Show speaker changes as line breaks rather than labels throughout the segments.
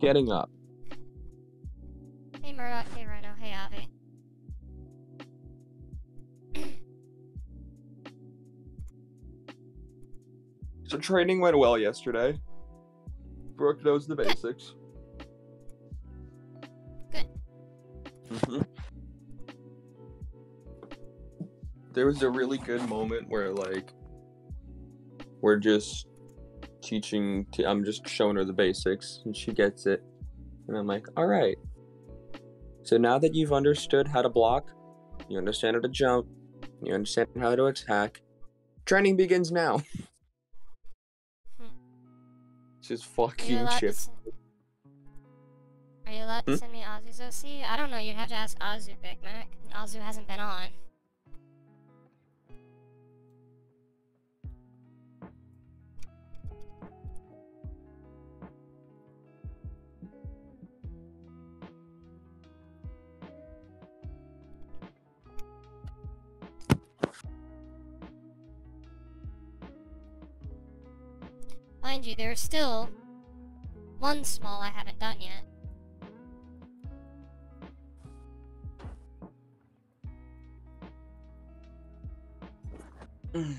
Getting up.
Hey Murdoch, hey Rhino, hey Avi.
So training went well yesterday. Brooke knows the basics.
Good.
hmm There was a really good moment where like we're just teaching. T- I'm just showing her the basics, and she gets it. And I'm like, all right. So now that you've understood how to block, you understand how to jump, you understand how to attack, training begins now.
Hmm.
Just fucking
allowed to
chip.
s- Are you allowed to
Hmm?
send me Azu's OC? I don't know, you'd have to ask Azu, Big Mac. Azu hasn't been on. There's still one small I haven't done yet. I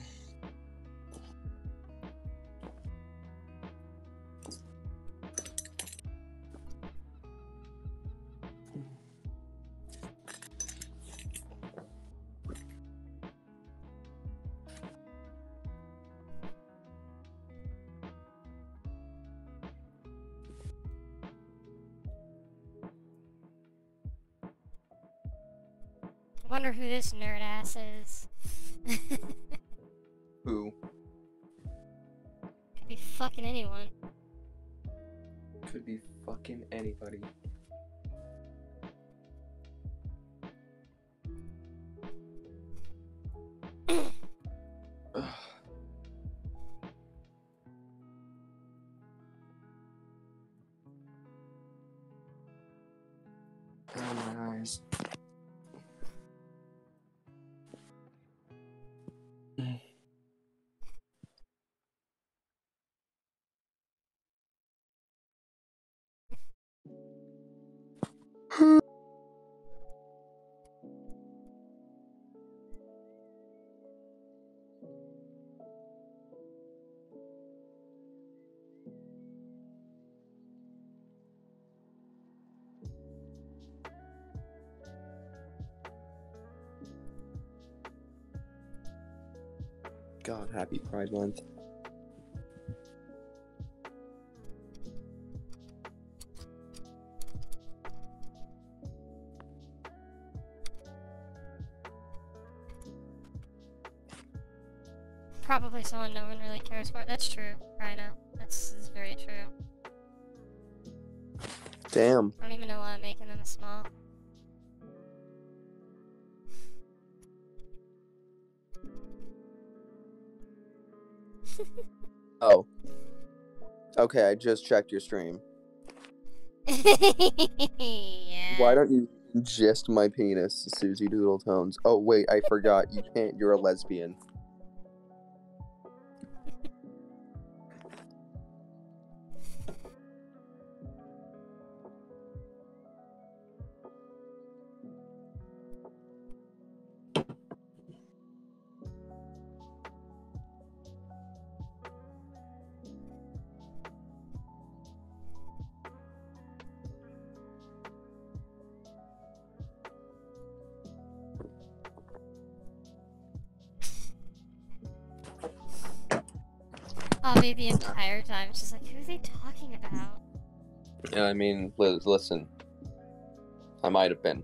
wonder who this nerd ass is.
Who?
Could be fucking anyone.
Could be fucking anybody. God, happy Pride Month.
Probably someone no one really cares for. That's true, Rhino. That's, that's very true.
Damn.
I don't even know why I'm making them small.
Oh. Okay, I just checked your stream.
yeah.
Why don't you ingest my penis, Suzy Doodle Tones? Oh wait, I forgot. You can't. You're a lesbian.
The entire time. She's like, who are they talking about?
Yeah, I mean, listen. I might have been.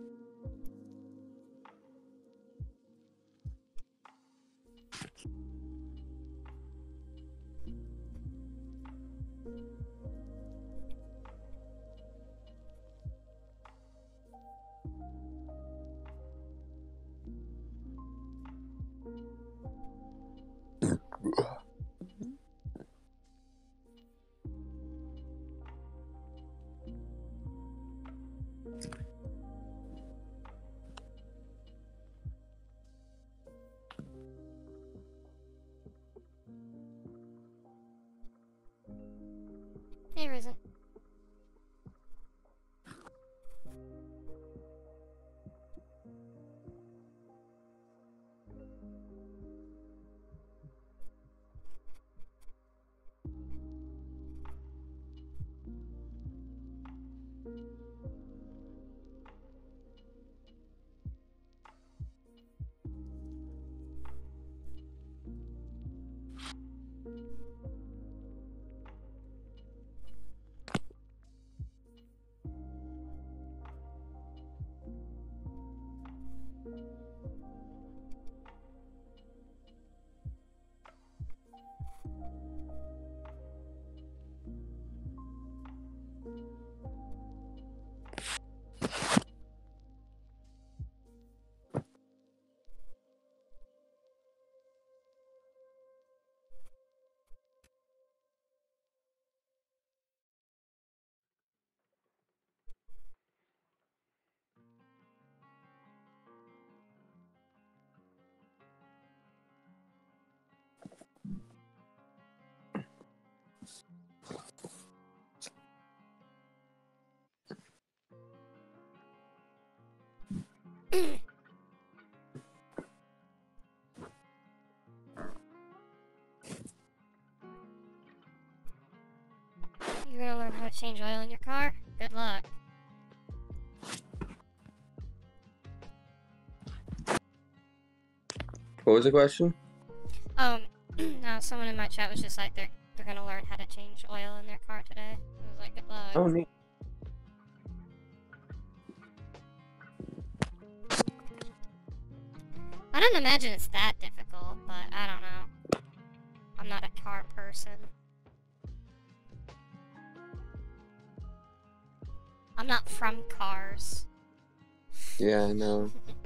You're gonna learn how to change oil in your car? Good luck.
What was the question?
Um, no, someone in my chat was just like, they're, they're gonna learn how to change oil in their car today. I was like, good luck.
Oh, neat.
Imagine it's that difficult, but I don't know. I'm not a car person. I'm not from cars.
Yeah, I know.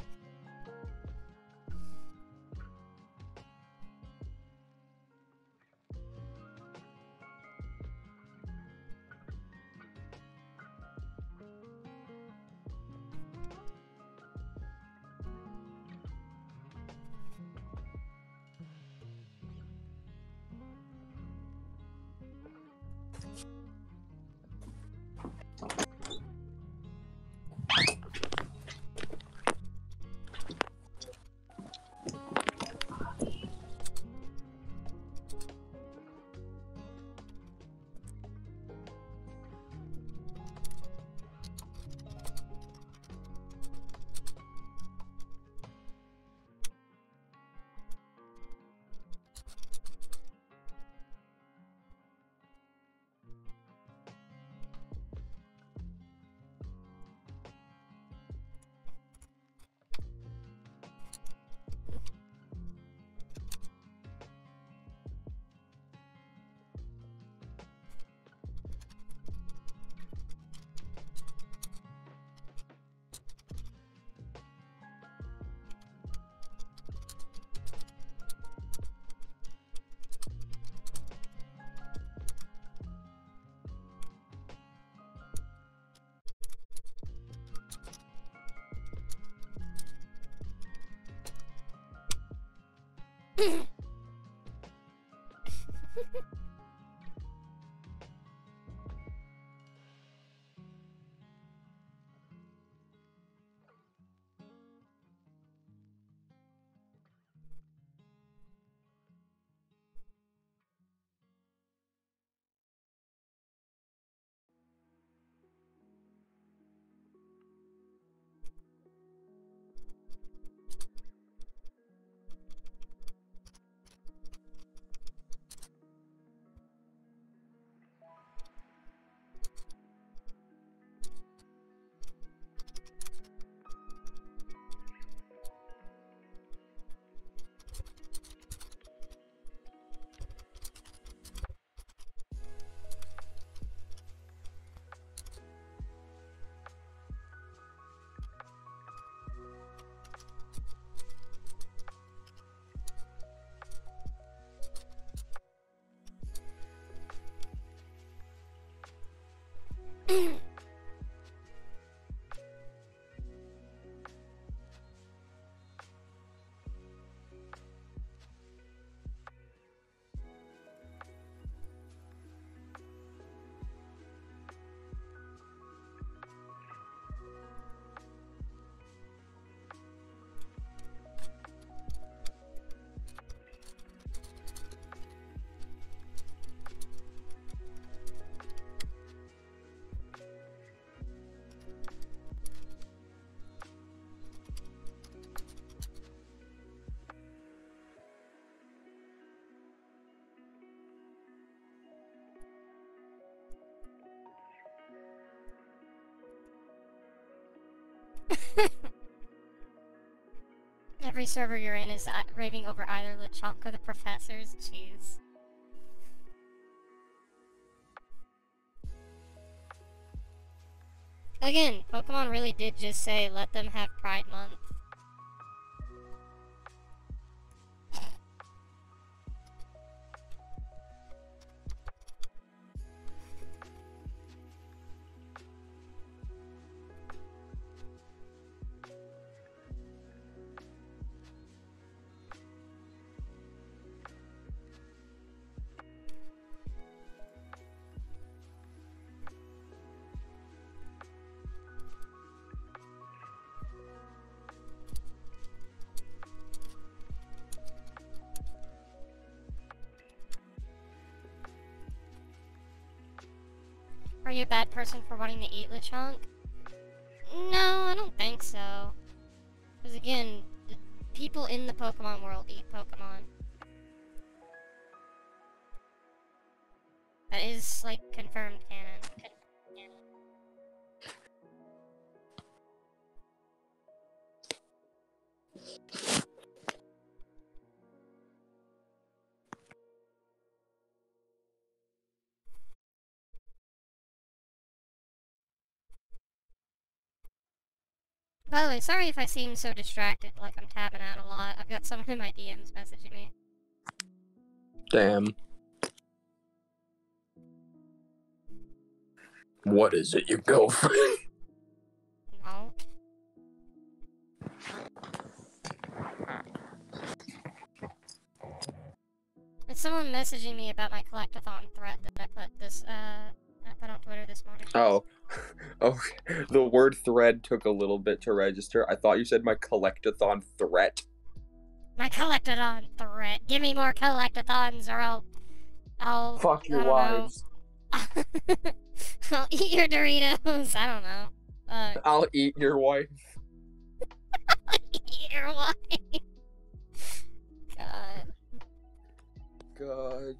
Mm-hmm.
Every server you're in is uh, raving over either Lechonk or the professors. Jeez. Again, Pokemon really did just say let them have Pride Month. Bad person for wanting to eat Lechonk? No, I don't think so. Because again, people in the Pokemon world eat Pokemon. By the way, sorry if I seem so distracted, like I'm tapping out a lot. I've got someone in my DMs messaging me.
Damn. What is it, your girlfriend?
No. It's someone messaging me about my collectathon threat that I put this, uh, I put on Twitter this morning.
Oh. Oh, the word thread took a little bit to register. I thought you said my collectathon threat.
My collectathon threat. Give me more collectathons or I'll, I'll.
Fuck your
I
wives.
I'll eat your Doritos. I don't know. Uh,
I'll eat your wife.
eat your wife. God.
God.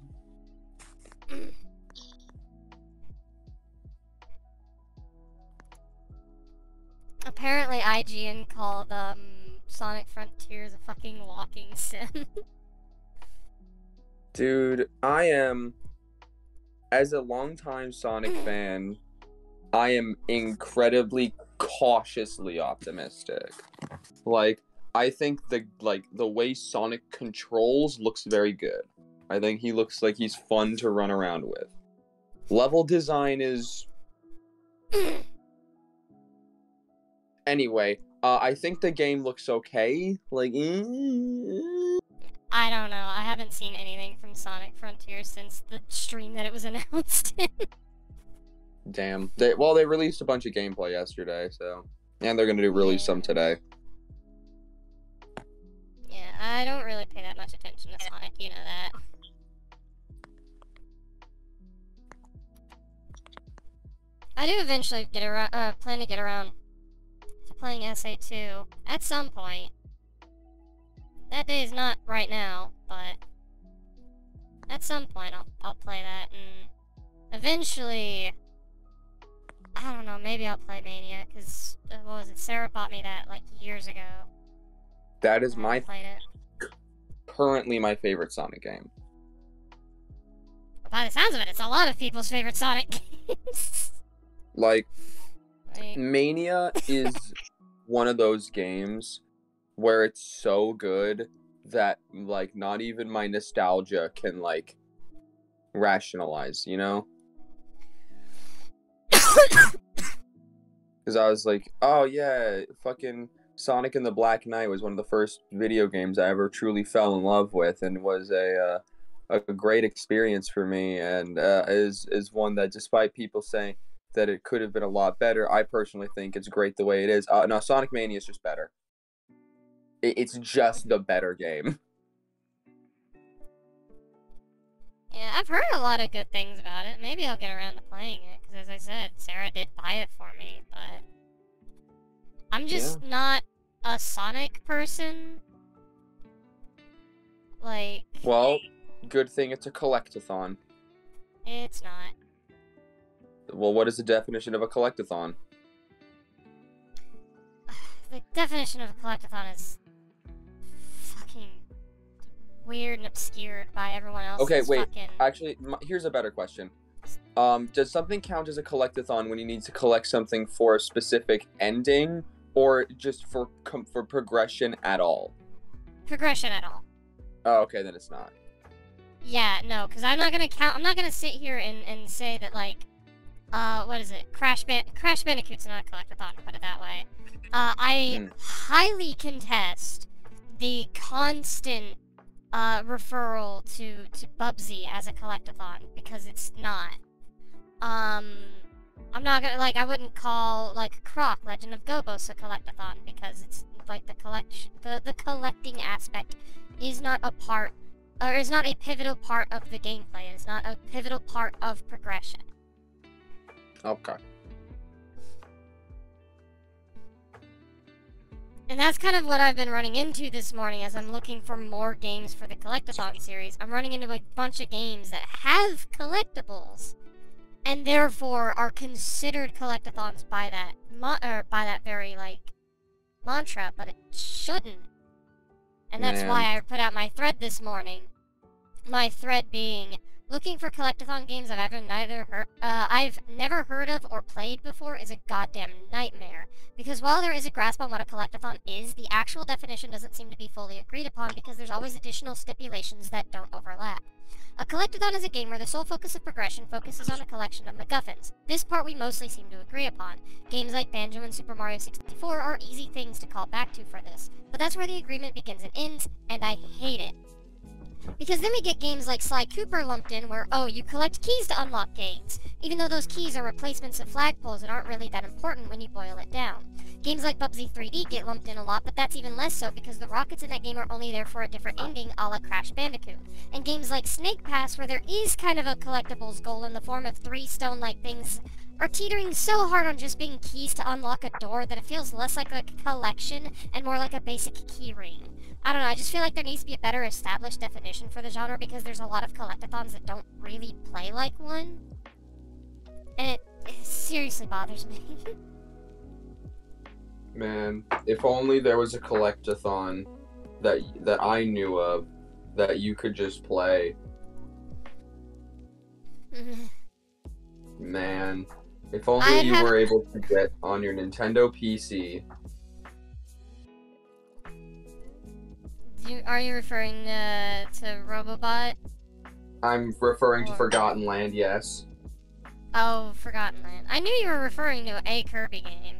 Apparently, IGN called um Sonic Frontiers a fucking walking sim.
Dude, I am as a longtime Sonic fan, I am incredibly cautiously optimistic. Like I think the like the way Sonic controls looks very good. I think he looks like he's fun to run around with. Level design is anyway. Uh, I think the game looks okay. Like,
I don't know. I haven't seen anything from Sonic Frontiers since the stream that it was announced in.
damn. They, well, they released a bunch of gameplay yesterday, so and they're gonna do release some today.
yeah, I don't really pay that much attention to Sonic. You know that. I do eventually get around. Uh, plan to get around playing SA2 at some point. That day is not right now, but at some point I'll I'll play that and eventually. I don't know. Maybe I'll play Mania because uh, what was it? Sarah bought me that like years ago.
That is my currently my favorite Sonic game.
By the sounds of it, it's a lot of people's favorite Sonic games.
Like
Like,
Mania is one of those games where it's so good that like not even my nostalgia can like rationalize, you know? Because I was like, oh yeah, fucking Sonic and the Black Knight was one of the first video games I ever truly fell in love with, and was a uh, a great experience for me, and uh, is is one that, despite people saying that it could have been a lot better, I personally think it's great the way it is. Uh, no, Sonic Mania is just better. It, it's just the better game.
Yeah, I've heard a lot of good things about it. Maybe I'll get around to playing it, because as I said, Sarah did buy it for me, but... I'm just not a Sonic person. Like...
Well, good thing it's a collectathon.
It's not.
Well, what is the definition of a collectathon?
The definition of a collectathon is fucking weird and obscured by everyone else.
Okay, wait.
Fucking...
Actually, here's a better question. Um, does something count as a collectathon when you need to collect something for a specific ending, or just for com- for progression at all?
Progression at all.
Oh, okay, then it's not.
Yeah, no, because I'm not gonna count. I'm not gonna sit here and, and say that like, uh, what is it? Crash Ban Crash Bandicoot's not a collectathon. Put it that way. Uh, I
Hmm.
highly contest the constant uh referral to to Bubsy as a collectathon because it's not. Um, I'm not gonna like. I wouldn't call like Croc Legend of Gobbos a collectathon because it's like the collection, the the collecting aspect is not a part or is not a pivotal part of the gameplay. It's not a pivotal part of progression.
Okay.
And that's kind of what I've been running into this morning as I'm looking for more games for the Collectathon series. I'm running into a bunch of games that have collectibles, and therefore are considered collectathons by that mo- or by that very like mantra, but it shouldn't. And that's
Man.
why I put out my thread this morning. My thread being looking for collectathon games I've ever neither heard, uh, I've never heard of or played before is a goddamn nightmare. Because while there is a grasp on what a collectathon is, the actual definition doesn't seem to be fully agreed upon because there's always additional stipulations that don't overlap. A collectathon is a game where the sole focus of progression focuses on a collection of MacGuffins. This part we mostly seem to agree upon. Games like Banjo and Super Mario 64 are easy things to call back to for this, but that's where the agreement begins and ends, and I hate it. Because then we get games like Sly Cooper lumped in where, oh, you collect keys to unlock gates, even though those keys are replacements of flagpoles and aren't really that important when you boil it down. Games like Bubsy 3D get lumped in a lot, but that's even less so because the rockets in that game are only there for a different ending a la Crash Bandicoot. And games like Snake Pass, where there is kind of a collectibles goal in the form of three stone-like things, are teetering so hard on just being keys to unlock a door that it feels less like a collection and more like a basic keyring. I don't know, I just feel like there needs to be a better established definition for the genre because there's a lot of collectathons that don't really play like one. And it, it seriously bothers me.
Man, if only there was a collectathon that that I knew of that you could just play. Man, if only
I'd
you were able to get on your Nintendo PC.
You, are you referring uh, to Robobot?
I'm referring to Forgotten Land, yes.
Oh, Forgotten Land. I knew you were referring to a Kirby game.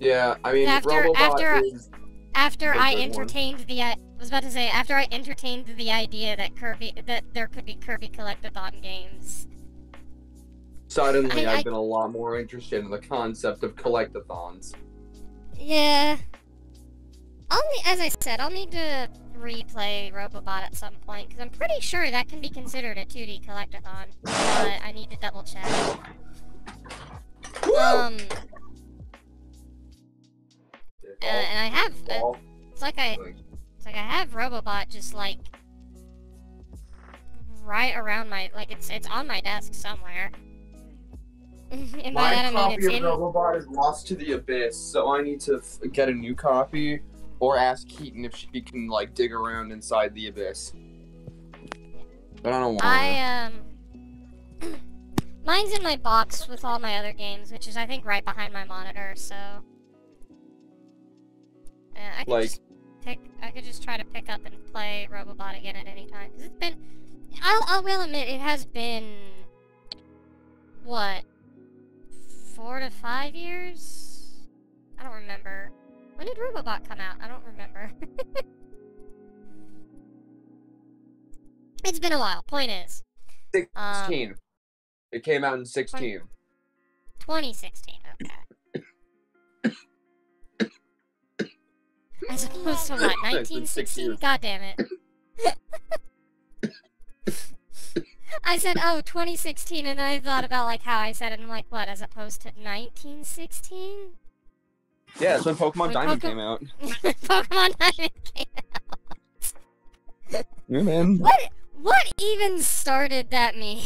Yeah, I mean,
After-
Robobot
after-
is
After I
good one.
entertained the, I was about to say, after I entertained the idea that Kirby, that there could be Kirby collectathon games.
suddenly
I-
I've
I-
been a lot more interested in the concept of collectathons.
Yeah. I'll need, as I said, I'll need to replay Robobot at some point because I'm pretty sure that can be considered a 2D collectathon. But I need to double check. Um, uh, and I have. Uh, it's like I. It's like I have Robobot just like right around my like it's it's on my desk somewhere. and by that I mean it's in.
Robobot is lost to the abyss, so I need to f- get a new copy or ask Keaton if she can like dig around inside the abyss. But I don't want.
I um mine's in my box with all my other games, which is I think right behind my monitor, so uh, I could
Like-
just pick I could just try to pick up and play Robobot again at any time. 'Cause it's been I'll I will admit it has been what four to five years? I don't remember. When did Robobot come out? I don't remember. it's been a while. Point is, Um,
16. it came out in 16.
2016. Okay. As opposed to what?
It's been six
1916? God damn it. I said, oh, 2016, and I thought about like how I said it, and I'm like, what, as opposed to 1916?
Yeah, that's when Pokemon Diamond
Poke-
came out.
Pokemon Diamond came
Yeah, man.
What what even started that meme?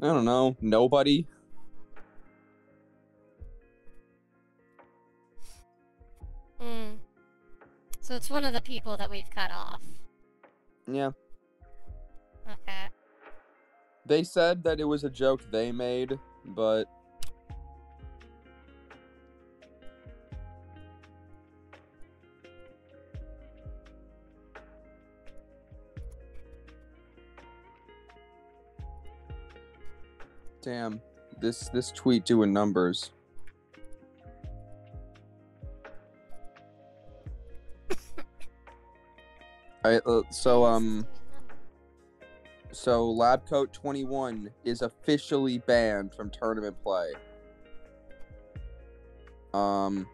I don't know. Nobody.
Hmm. So it's one of the people that we've cut off.
Yeah.
Okay.
They said that it was a joke they made, but Damn, this this tweet doing numbers. I uh, so um so Labcoat 21 is officially banned from tournament play. Um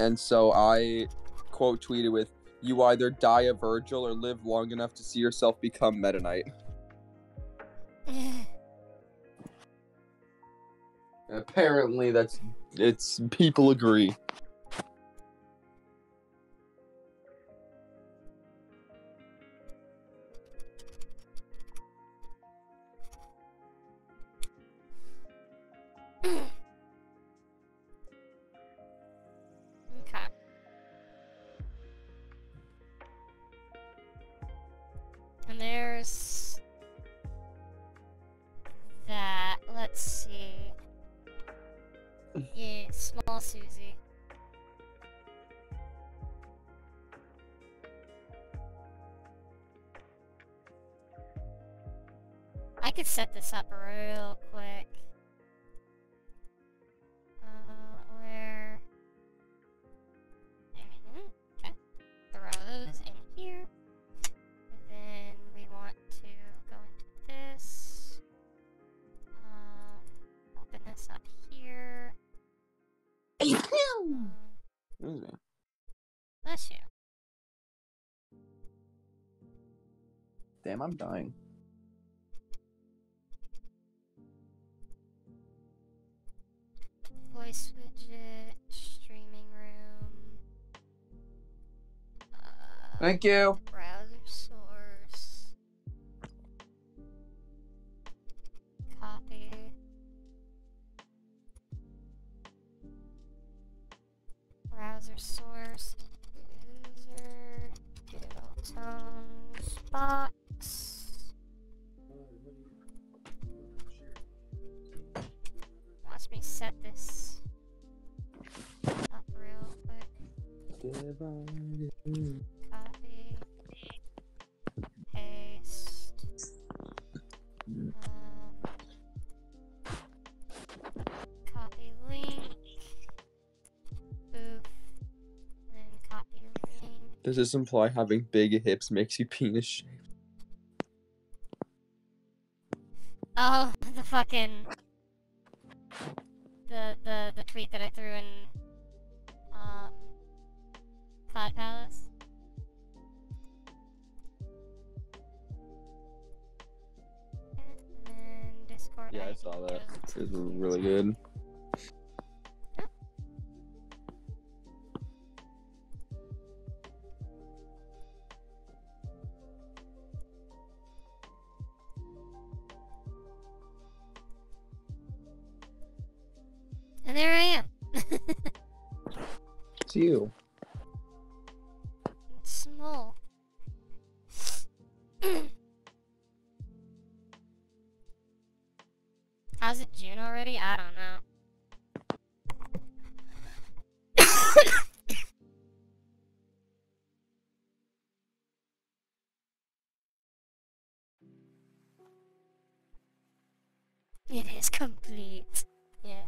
and so I quote tweeted with you either die a Virgil or live long enough to see yourself become Meta Knight. Apparently that's it's people agree.
Suzy. I could set this up real
I'm dying.
Voice widget, streaming room. Uh,
Thank you. Does this imply having bigger hips makes you penis shaped?
June already? I don't know. It is complete. Yeah.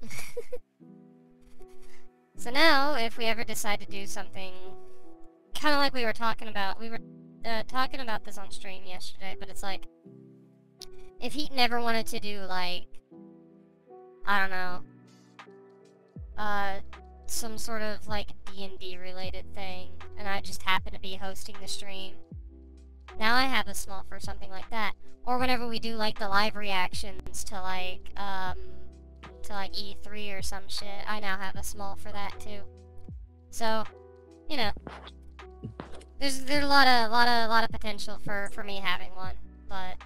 so now, if we ever decide to do something, kind of like we were talking about, we were uh, talking about this on stream yesterday, but it's like, if he never wanted to do like, I don't know, uh, some sort of like D&D related thing, and I just happen to be hosting the stream, now I have a small for something like that. Or whenever we do like the live reactions to like, um, to like E3 or some shit, I now have a small for that too. So, you know, there's there's a lot of lot of lot of potential for for me having one, but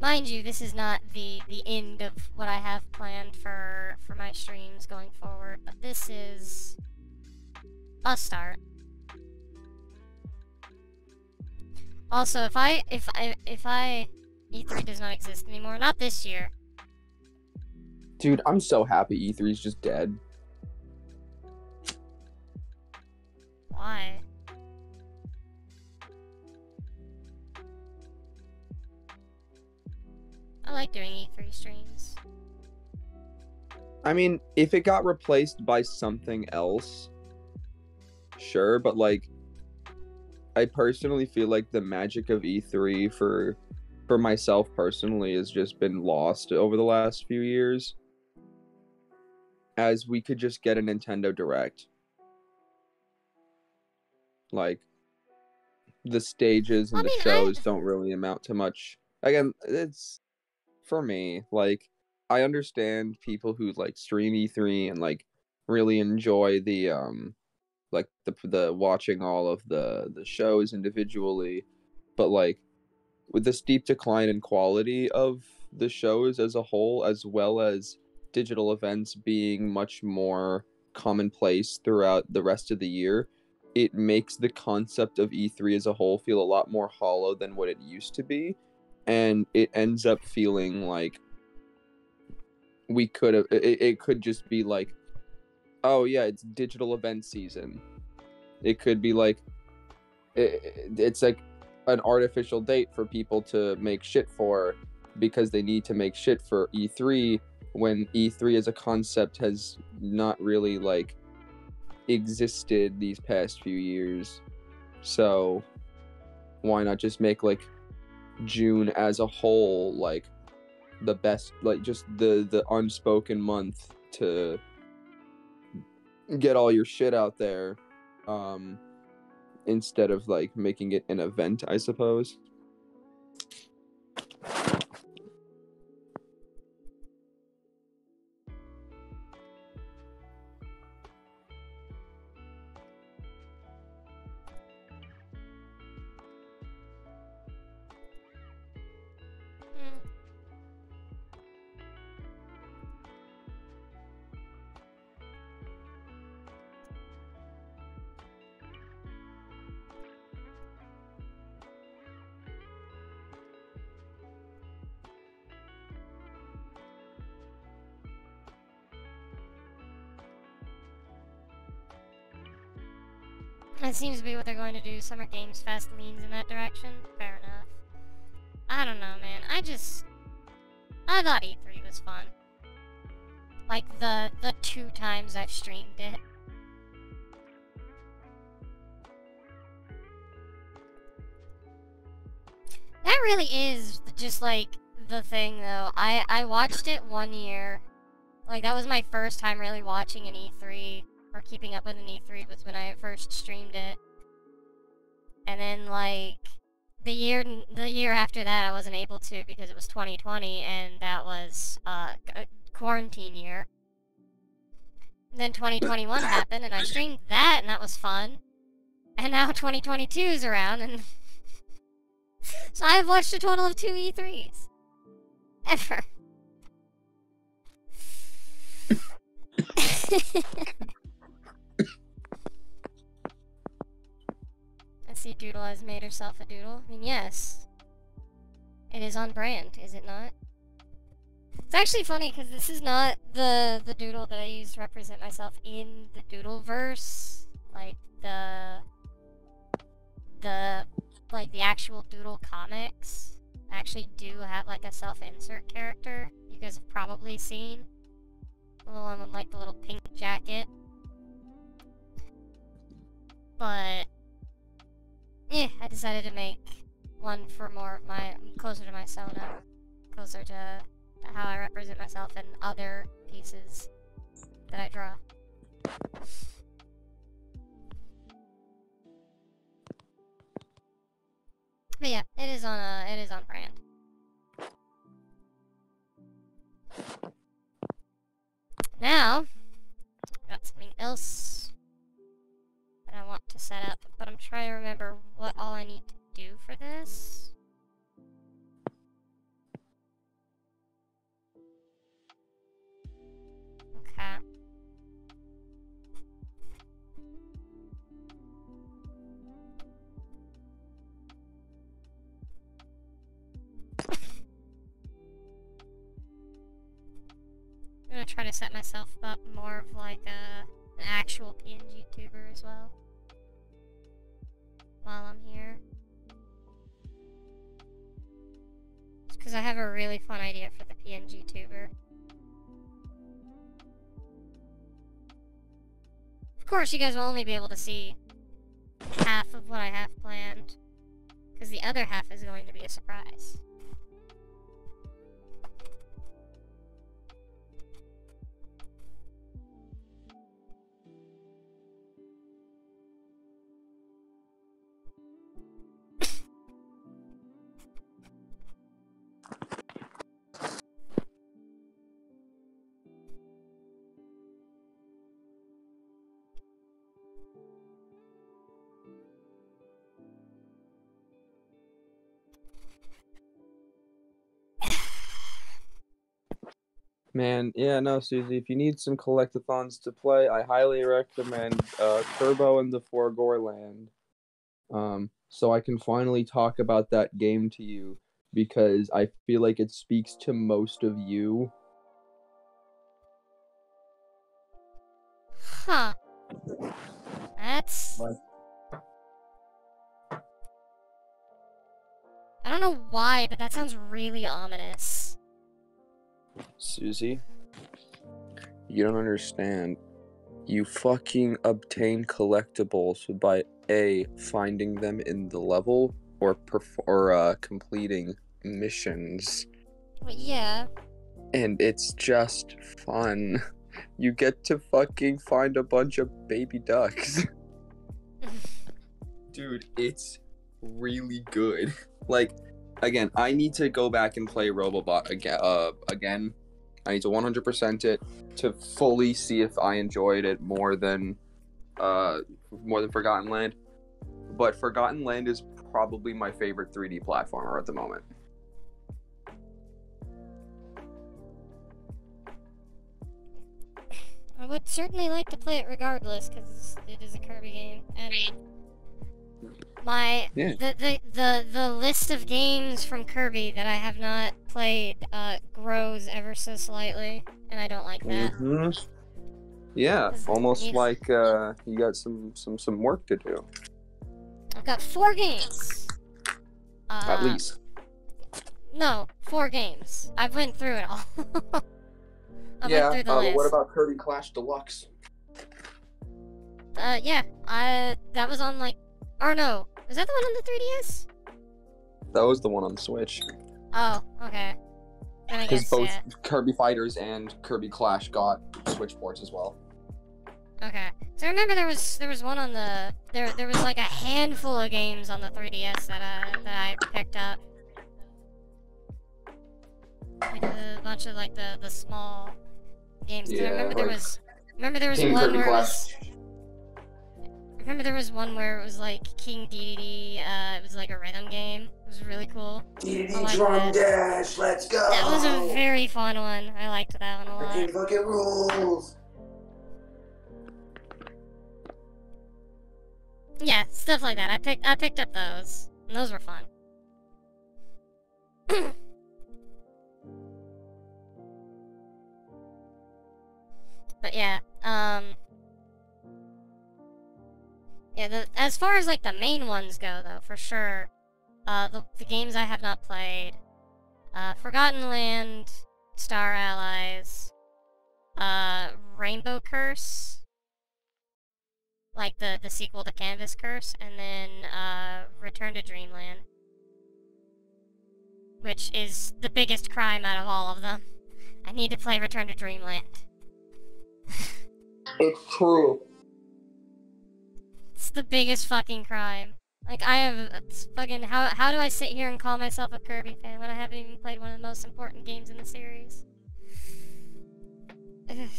mind you, this is not the the end of what I have planned for for my streams going forward. But this is a start. Also, if I if I if I E3 does not exist anymore, not this year.
Dude, I'm so happy E3 is just dead.
Why? I like doing E3 streams.
I mean, if it got replaced by something else, sure, but like I personally feel like the magic of E3 for for myself personally has just been lost over the last few years. As we could just get a Nintendo Direct. Like the stages and
I
the
mean, I-
shows don't really amount to much. Again, it's for me, like I understand people who like stream E3 and like really enjoy the um like the the watching all of the the shows individually but like with the steep decline in quality of the shows as a whole as well as digital events being much more commonplace throughout the rest of the year it makes the concept of E3 as a whole feel a lot more hollow than what it used to be and it ends up feeling like we could have it, it could just be like oh yeah it's digital event season it could be like it, it's like an artificial date for people to make shit for because they need to make shit for E3 when E3 as a concept has not really like existed these past few years. So why not just make like June as a whole like the best like just the the unspoken month to get all your shit out there um instead of like making it an event i suppose
Seems to be what they're going to do. Summer Games Fest leans in that direction. Fair enough. I don't know, man. I just... I thought E3 was fun. Like, the, the two times I've streamed it. That really is just, like, the thing, though. I, I watched it one year. Like, that was my first time really watching an E3 or keeping up with an E3 was when I first streamed it. And then like the year the year after that I wasn't able to because it was 2020 and that was uh, a quarantine year. And then 2021 happened and I streamed that and that was fun. And now 2022 is around and so I've watched a total of two E3s. Ever. Doodle has made herself a doodle. I mean, yes. It is on brand, is it not? It's actually funny because this is not the the doodle that I use to represent myself in the doodle verse. Like the the like the actual Doodle comics actually do have like a self-insert character. You guys have probably seen the one with like the little pink jacket. But yeah, I decided to make one for more my closer to my Sona, uh, closer to how I represent myself in other pieces that I draw. But yeah, it is on a it is on brand. Now, got something else that I want to set up, but I'm trying to remember I need to do for this. Okay. I'm gonna try to set myself up more of like a, an actual PNG tuber as well. While I'm here. Because I have a really fun idea for the PNG tuber. Of course, you guys will only be able to see half of what I have planned. Because the other half is going to be a surprise.
Man, yeah, no, Susie. If you need some collectathons to play, I highly recommend uh, Turbo and the Forgore Land. Um, so I can finally talk about that game to you because I feel like it speaks to most of you.
Huh. That's.
Like-
I don't know why, but that sounds really ominous.
Susie, you don't understand. You fucking obtain collectibles by a finding them in the level or perf- or uh, completing missions,
yeah.
and it's just fun. You get to fucking find a bunch of baby ducks. Dude, it's really good. Like, again, I need to go back and play Robobot again. Uh, again, I need to 100% it to fully see if I enjoyed it more than, uh, more than Forgotten Land. But Forgotten Land is probably my favorite 3D platformer at the moment.
I would certainly like to play it regardless, because it is a Kirby game, and my
Yeah.
the, the the the list of games from Kirby that I have not played uh, grows ever so slightly, and I don't like that.
Mhm. Yeah, almost like uh, you got some some some work to do.
I've got four games. Uh,
At least.
No, four games. I've went through it all.
Yeah.
went through the
uh, what about Kirby Clash Deluxe?
Uh, yeah. I that was on like, or no, was that the one on the 3DS?
That was the one on the Switch.
Oh, okay.
Because both
yeah.
Kirby Fighters and Kirby Clash got Switch ports as well.
Okay. So I remember there was there was one on the there there was like a handful of games on the 3DS that uh that I picked up. Like a bunch of like the the small games. 'Cause I
Yeah,
remember there was remember there was
King
one
Kirby
where it was remember there was one where it was like King DDD, uh it was like a rhythm game. It was really cool.
DDD
like
Drum
that.
Dash, let's go!
That was a very fun one. I liked that one a lot.
fucking rules!
Yeah, stuff like that. I picked I picked up those. And those were fun. but yeah, um Yeah, the, as far as like the main ones go, though, for sure, uh, the, the games I have not played, uh, Forgotten Land, Star Allies, uh, Rainbow Curse, like the the sequel to Canvas Curse, and then uh, Return to Dreamland, which is the biggest crime out of all of them. I need to play Return to Dreamland.
It's true.
It's the biggest fucking crime. Like I have fucking how how do I sit here and call myself a Kirby fan when I haven't even played one of the most important games in the series? Ugh.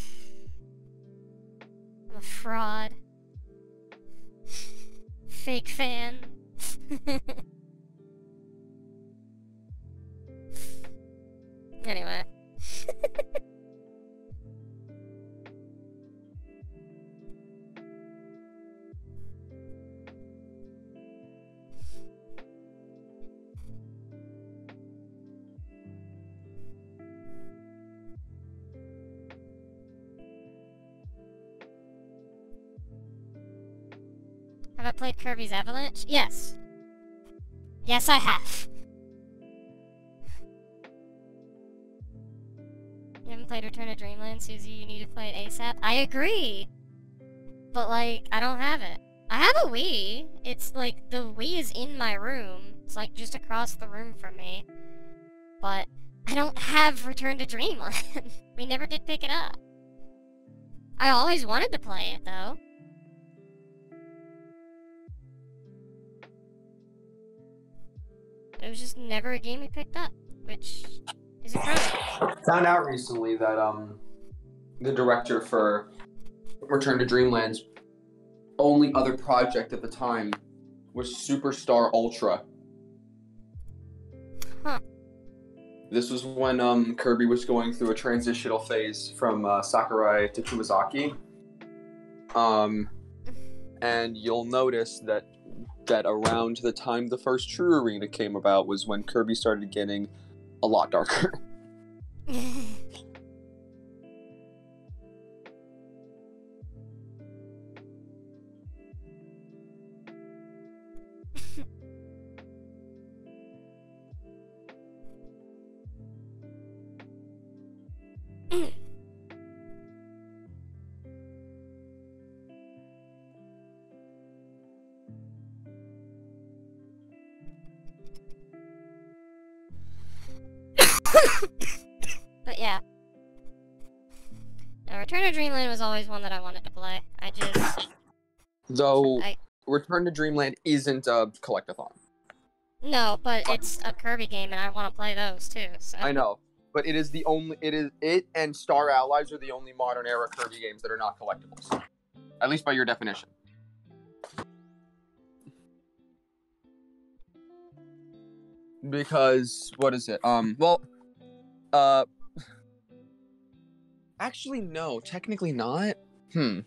I'm a fraud. Fake fan. anyway. played Kirby's Avalanche? Yes. Yes, I have. You haven't played Return to Dreamland, Susie? You need to play it ASAP? I agree! But, like, I don't have it. I have a Wii. It's, like, the Wii is in my room. It's, like, just across the room from me. But, I don't have Return to Dreamland. we never did pick it up. I always wanted to play it, though. It was just never a game we picked up, which is a crime.
Found out recently that um, the director for Return to Dreamland's only other project at the time was Superstar Ultra.
Huh.
This was when um, Kirby was going through a transitional phase from uh, Sakurai to Kumazaki. Um, and you'll notice that that around the time the first True Arena came about was when Kirby started getting a lot darker.
always one that I wanted to play. I just
Though
I-
Return to Dreamland isn't a collectathon.
no, but it's a Kirby game, and I want to play those too. So
I know, but it is the only it is it and Star Allies are the only modern era Kirby games that are not collectibles. At least by your definition. Because what is it? Um well uh Actually no, technically not. Hmm.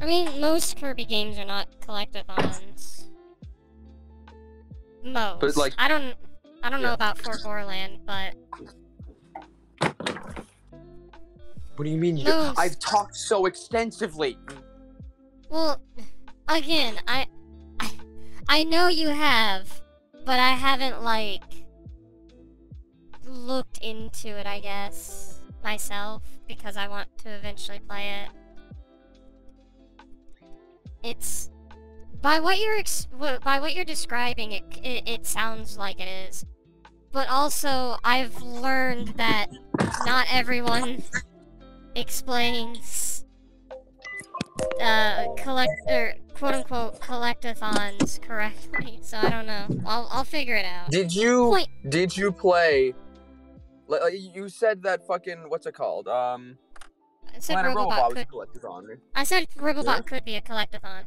I mean, most Kirby games are not collectathons. Most.
But, like-
I don't, I don't know about Fort Borland, but
What do you mean? You,
Most.
I've talked so extensively.
well, again, I, I, I know you have, but I haven't like looked into it. I guess myself because I want to eventually play it. It's by what you're ex- by what you're describing, it, it it sounds like it is. But also, I've learned that not everyone explains uh collect or quote unquote collectathons correctly. So I don't know. I'll I'll figure it out.
Did you
Point.
did you play like like, you said that fucking what's it called? Um
I said
Planet Robot
Robobot
was a
could.
collectathon. right?
I said Robobot
Yeah?
could be a collectathon.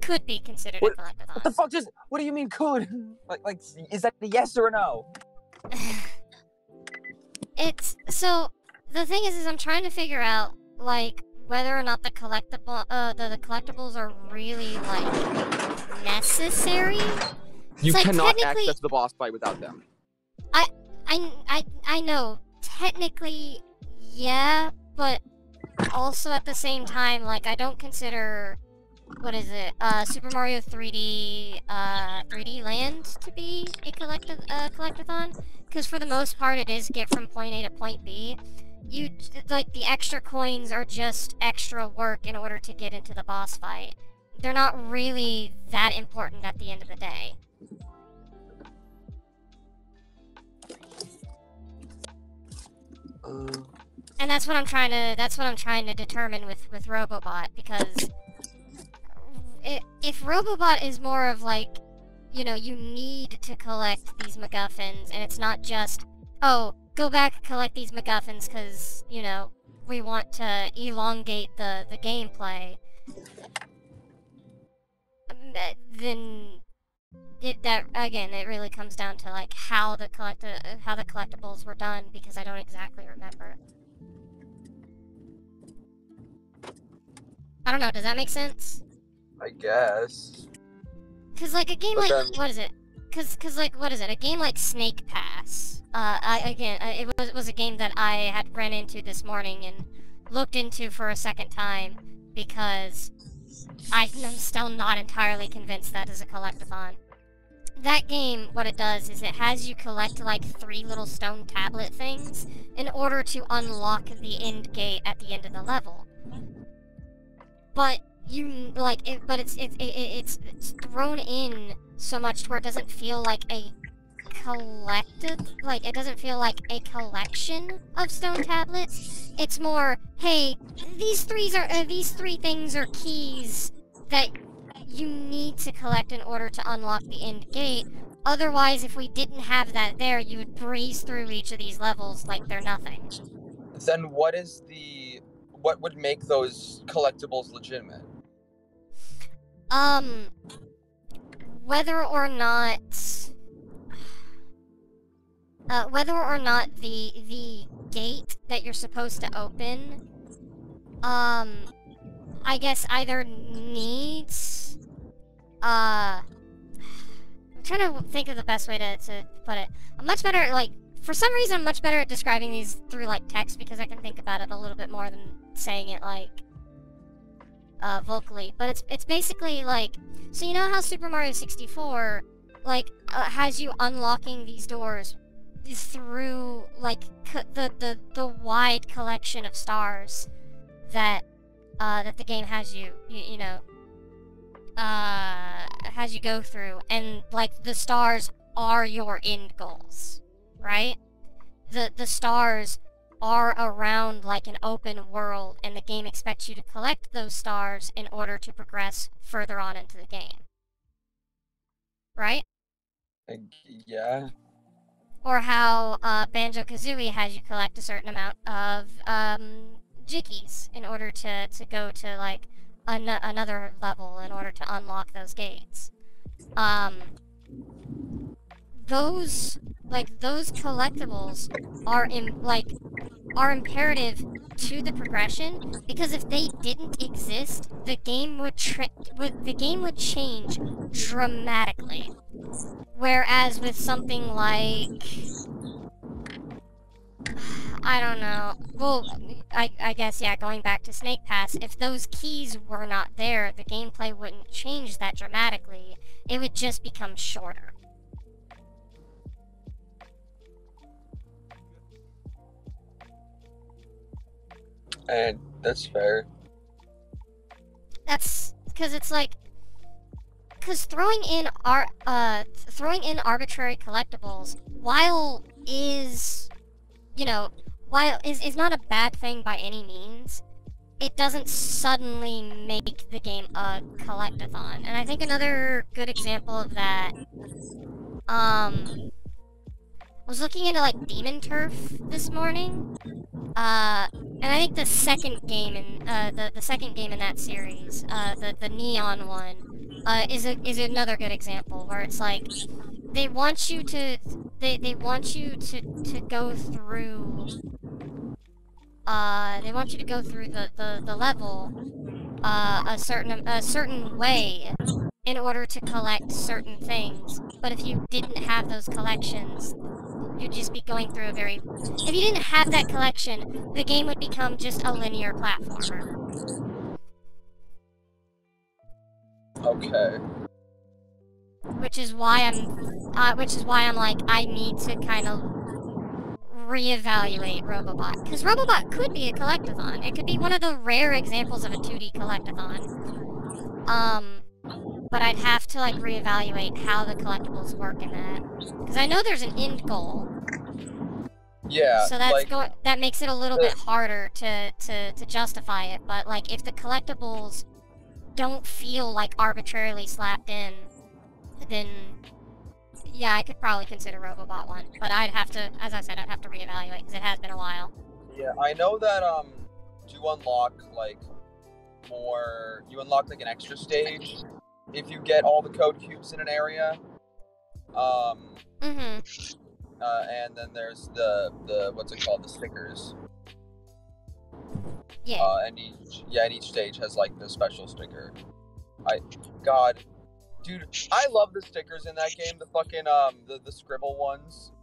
Could be considered
What-
a collectathon.
What the fuck does what do you mean could? Like like is that a yes or a no?
it's so the thing is is I'm trying to figure out like whether or not the collectible uh the, the collectibles are really like necessary.
You
like,
cannot
technically-
access the boss fight without them.
I I know technically yeah, but also at the same time like I don't consider what is it? Uh, Super Mario 3D, uh, 3D Land to be a collective, uh, collectathon? Because for the most part, it is get from point A to point B. You, like, the extra coins are just extra work in order to get into the boss fight. They're not really that important at the end of the day. And that's what I'm trying to, that's what I'm trying to determine with, with Robobot, because if Robobot is more of like, you know, you need to collect these MacGuffins, and it's not just, oh, go back collect these MacGuffins because, you know, we want to elongate the, the gameplay, then it, that, again, it really comes down to, like, how the collect how the collectibles were done, because I don't exactly remember. I don't know, does that make sense?
I guess.
Cause like a game
But
like
then-
what is it? Cause cause like what is it? A game like Snake Pass. Uh, I again, it was it was a game that I had ran into this morning and looked into for a second time because I am still not entirely convinced that is a collectathon. That game, what it does is it has you collect like three little stone tablet things in order to unlock the end gate at the end of the level. But you like it, but it's it, it- it's it's thrown in so much to where it doesn't feel like a collective like it doesn't feel like a collection of stone tablets it's more hey these threes are uh, these three things are keys that you need to collect in order to unlock the end gate otherwise if we didn't have that there you would breeze through each of these levels like they're nothing
Then what is the what would make those collectibles legitimate?
Um, whether or not, uh, whether or not the the gate that you're supposed to open, um, I guess either needs, uh, I'm trying to think of the best way to to put it. I'm much better like. For some reason, I'm much better at describing these through like text because I can think about it a little bit more than saying it like uh, vocally, but it's it's basically like so you know how Super Mario 64 like uh, has you unlocking these doors through like the the the wide collection of stars that uh, that the game has you you, you know uh, as you go through, and like the stars are your end goals, right? The the stars are around like an open world, and the game expects you to collect those stars in order to progress further on into the game. Right?
G yeah.
Or how uh, Banjo Kazooie has you collect a certain amount of um, jiggies in order to, to go to like an- another level in order to unlock those gates. Um, those like those collectibles are in like are imperative to the progression because if they didn't exist, the game would would the game would change dramatically. Whereas with something like I don't know. Well, I, I guess yeah. Going back to Snake Pass, if those keys were not there, the gameplay wouldn't change that dramatically. It would just become shorter.
And that's fair.
That's because it's like because throwing in ar- uh throwing in arbitrary collectibles while is you know while is is not a bad thing by any means it doesn't suddenly make the game a collectathon. And i think another good example of that um I was looking into like demon turf this morning. Uh and I think the second game in uh, the the second game in that series, uh, the the neon one, uh, is a is another good example where it's like they want you to they they want you to to go through uh they want you to go through the the, the level uh a certain a certain way in order to collect certain things. But if you didn't have those collections, you'd just be going through a very if you didn't have that collection, the game would become just a linear platformer.
Okay.
Which is why I'm, uh, which is why I'm like, I need to kind of reevaluate Robobot because Robobot could be a collectathon. It could be one of the rare examples of a 2D collectathon. Um, but I'd have to like reevaluate how the collectibles work in that because I know there's an end goal,
Yeah.
so that's
like,
go- that makes it a little
the-
bit harder to, to to justify it. But like, if the collectibles don't feel like arbitrarily slapped in, then yeah, I could probably consider Robobot one. But I'd have to, as I said, I'd have to reevaluate because it has been a while.
Yeah, I know that um, to unlock like more. You unlock like an extra stage if you get all the code cubes in an area. Um,
Mm-hmm.
uh, and then there's the the what's it called? The stickers.
Yeah.
Uh, and each yeah, and each stage has like the special sticker. I, God, dude, I love the stickers in that game. The fucking um, the the scribble ones.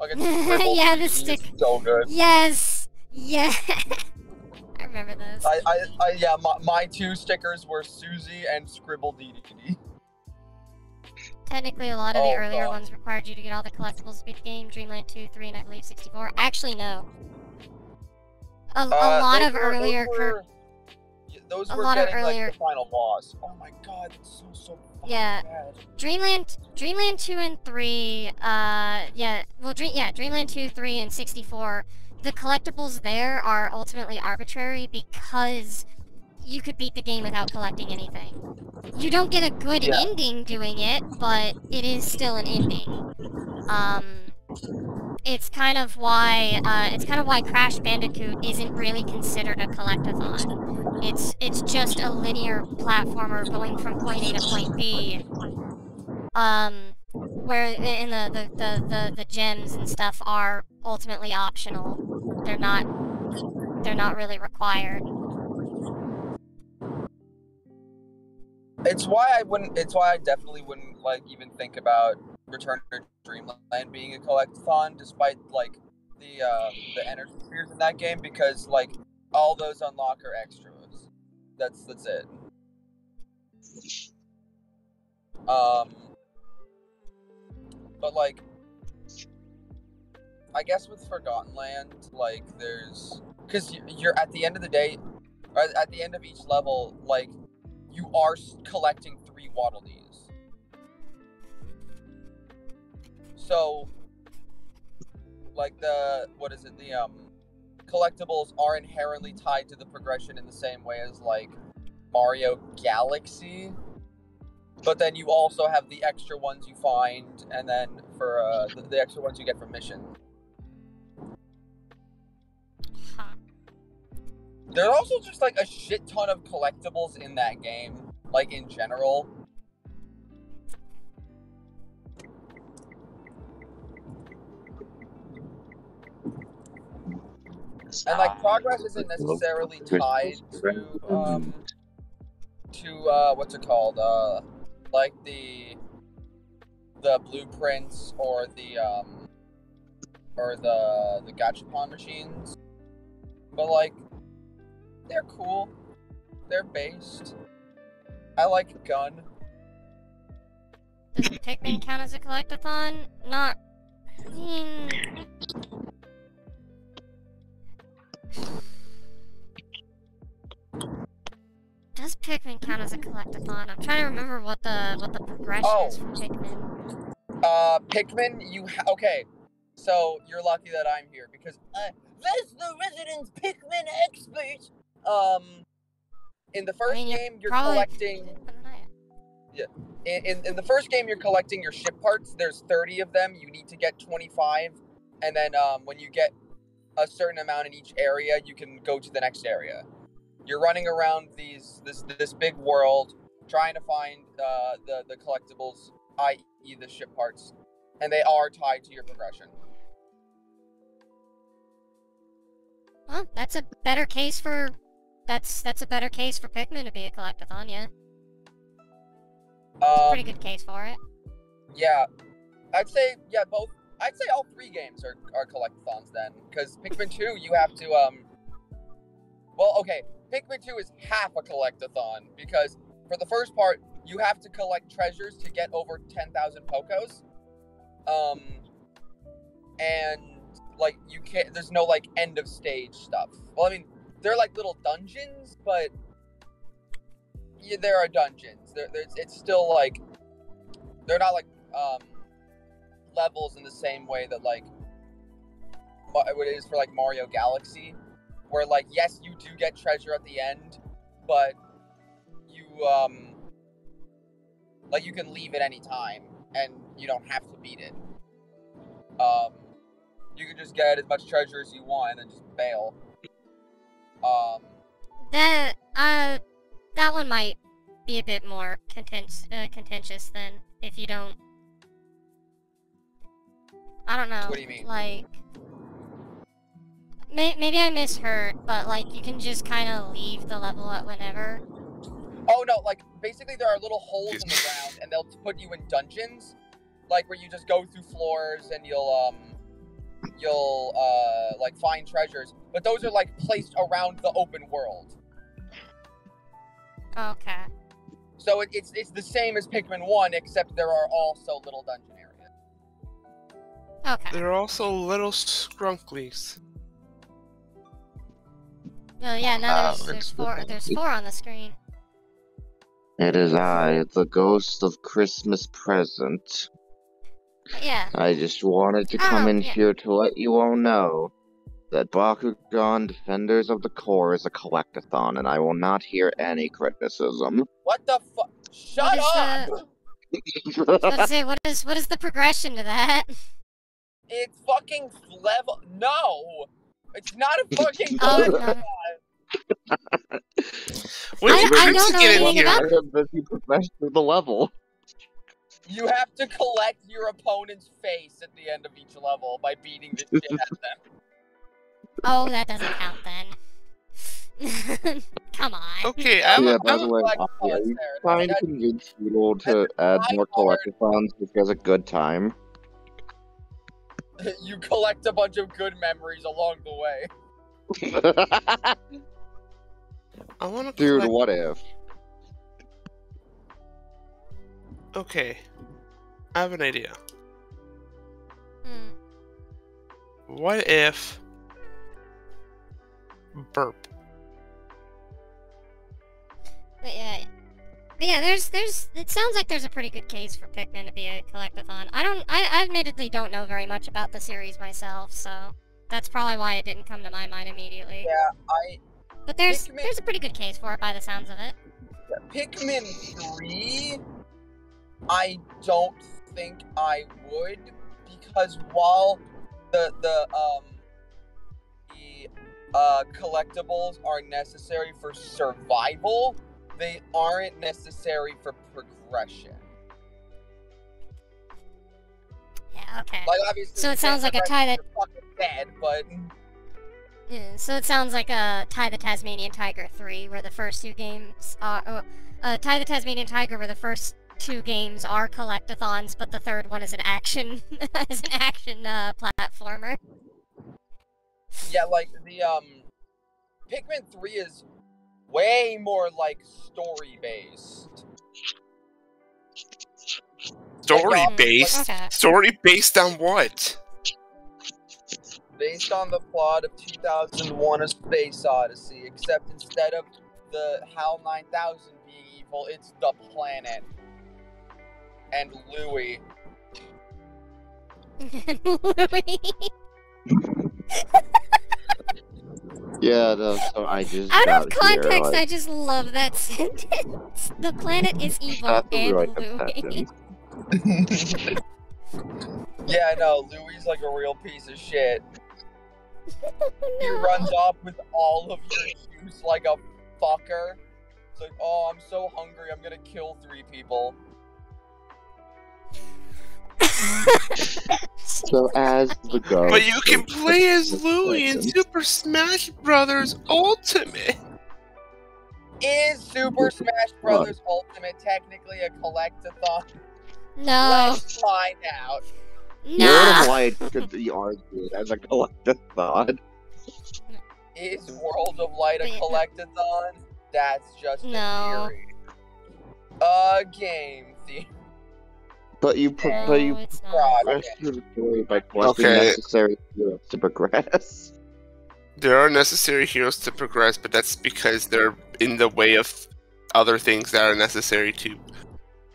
Scribble
Yeah, the
3D is
stick-
So good.
yes. Yeah. I remember those.
I, I, I yeah, my, my two stickers were Susie and Scribble DDD.
Technically, a lot of the
Oh,
earlier
God.
ones required you to get all the collectibles beat the game. Dreamland 2, 3, and I believe 64. Actually, no. A, a
Uh,
lot of
were-
earlier.
Were, those
a
were
lot of
getting
earlier-
like the final boss. Oh my god, that's so so
Yeah.
bad.
Dreamland, Dreamland 2 and 3, uh, yeah, well, Dream, yeah, Dreamland 2, 3, and 64, the collectibles there are ultimately arbitrary because you could beat the game without collecting anything. You don't get a good
Yeah.
ending doing it, but it is still an ending. Um, it's kind of why, uh, it's kind of why Crash Bandicoot isn't really considered a collectathon. It's, it's just a linear platformer going from point A to point B um where in the the, the, the the gems and stuff are ultimately optional they're not they're not really required
It's why I wouldn't. It's why I definitely wouldn't like even think about Return to Dreamland being a collectathon, despite like the uh, the energy spheres in that game, because like all those unlock are extras. That's that's it. Um, but like, I guess with Forgotten Land, like there's because you're at the end of the day, at the end of each level, like you are collecting three Waddle Dees. So, like the what is it? The um, collectibles are inherently tied to the progression in the same way as like Mario Galaxy. But then you also have the extra ones you find, and then for uh, the, the extra ones you get from mission.
huh.
There's also just like a shit ton of collectibles in that game, like in general. And like progress isn't necessarily tied to um to uh what's it called? Uh like the the blueprints or the um or the the gachapon machines. But like they're cool. They're based. I like gun.
does pikmin count as a collectathon not I mean, pikmin count as a collectathon. I'm trying to remember what the what the progression
Oh.
is for pikmin.
Uh Pikmin, you ha- okay. So you're lucky that I'm here because uh, that's the resident Pikmin expert. Um in the first
mean, you're
game you're collecting in, in, in the first game you're collecting your ship parts. There's 30 of them. You need to get 25 and then um, when you get a certain amount in each area you can go to the next area you're running around these this this big world trying to find uh, the the collectibles i.e the ship parts and they are tied to your progression.
Well that's a better case for that's that's a better case for pikmin to be a collectathon yeah.
Um,
pretty good case for it.
yeah. I'd say yeah both i'd say all three games are, are collectathons then because pikmin 2 you have to um well okay Pikmin 2 is half a collectathon because for the first part, you have to collect treasures to get over 10,000 Pokos. Um, and like you can't, there's no like end of stage stuff. Well, I mean, they're like little dungeons, but yeah, there are dungeons. There, there's, it's still like they're not like um levels in the same way that like it is for like Mario Galaxy, where like yes, you do get treasure at the end, but you um like you can leave at any time and you don't have to beat it. Um, you can just get as much treasure as you want and then just bail. Um,
That uh, that one might be a bit more content- uh, contentious than if you don't. I don't know.
What do you mean?
Like, maybe I misheard, but like you can just kind of leave the level at whenever.
Oh no, like basically there are little holes in the ground and they'll put you in dungeons. Like where you just go through floors and you'll um you'll uh like find treasures. But those are like placed around the open world.
Okay.
So it, it's it's the same as Pikmin 1 except there are also little dungeon areas.
Okay.
There are also little skrunklies.
Well, yeah. Now
Uh,
there's, there's four. There's four on the screen.
It is I, the ghost of Christmas present.
Yeah.
I just wanted to come
Oh,
in
yeah.
here to let you all know that Bakugan Defenders of the Core is a collectathon, and I will not hear any criticism.
What the fuck? Shut
is
up!
I was about say, what is what is the progression to that?
It's fucking level. No! It's not a fucking.
Oh, no.
When
I-
did
I don't know
get in
anything
here?
about-
that you progress through the level.
You have to collect your opponent's face at the end of each level by beating the shit out of them.
Oh, that doesn't count then. Come on.
Okay, I'm,
yeah, by
I'm,
the way,
Like,
Aki, are you trying to
that-
convince people to add more collectathons because he has a good time?
you collect a bunch of good memories along the way.
I want to
Dude,
collect...
what if?
Okay, I have an idea.
Hmm.
What if burp?
But yeah, but yeah. There's, there's. It sounds like there's a pretty good case for Pikmin to be a collectathon. I don't. I, I admittedly don't know very much about the series myself, so that's probably why it didn't come to my mind immediately.
Yeah, I
But there's,
Pikmin-
there's a pretty good case for it by the sounds of it.
Pikmin 3, I don't think I would because while the the um the uh, collectibles are necessary for survival, they aren't necessary for progression.
Yeah. Okay.
Like obviously,
So it sounds like a tie that-
dead, but
Yeah, so it sounds like a Ty the Tasmanian Tiger 3, where the first two games are. Uh, uh, Ty the Tasmanian Tiger, where the first two games are collectathons, but the third one is an action, is an action uh, platformer.
yeah, like the um, Pikmin 3 is way more like story based.
Story
um,
based?
Okay.
Story based on what?
Based on the plot of 2001 A Space Odyssey, except instead of the HAL 9000 being evil, it's the planet. And Louie.
Yeah, no, so I just
Out of context,
here, like,
I just love that sentence. The planet is evil
That's a
and
really good
Louie.
sentence.
yeah, no, Louie like a real piece of shit. He
no.
runs off with all of your juice like a fucker. It's like, oh, I'm so hungry, I'm gonna kill three people.
So as the ghost,
But you can play as
Christmas
Louie in Super Smash Brothers Ultimate.
Is Super Smash Bros. Ultimate technically a collectathon?
no.
Let's find out.
World
No.
of light could be argued as a collectathon.
Is World of Light a collectathon? That's just
No.
a theory. A game theory.
But you pro-
No,
but you progress through the story by collecting
Okay.
necessary heroes to progress.
There are necessary heroes to progress, but that's because they're in the way of other things that are necessary to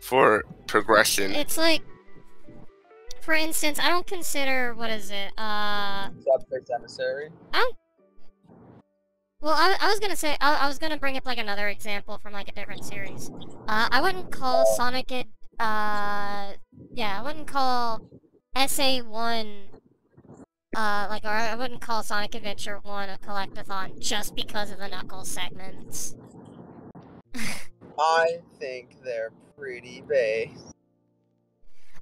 for progression.
It's like, for instance, I don't consider what is it? Uh,
Subspace Emissary.
well, I, I was gonna say I, I was gonna bring up like another example from like a different series. Uh, I wouldn't call Sonic it. Uh, yeah, I wouldn't call SA one. Uh, like, or I wouldn't call Sonic Adventure one a collectathon just because of the Knuckles segments.
I think they're pretty base.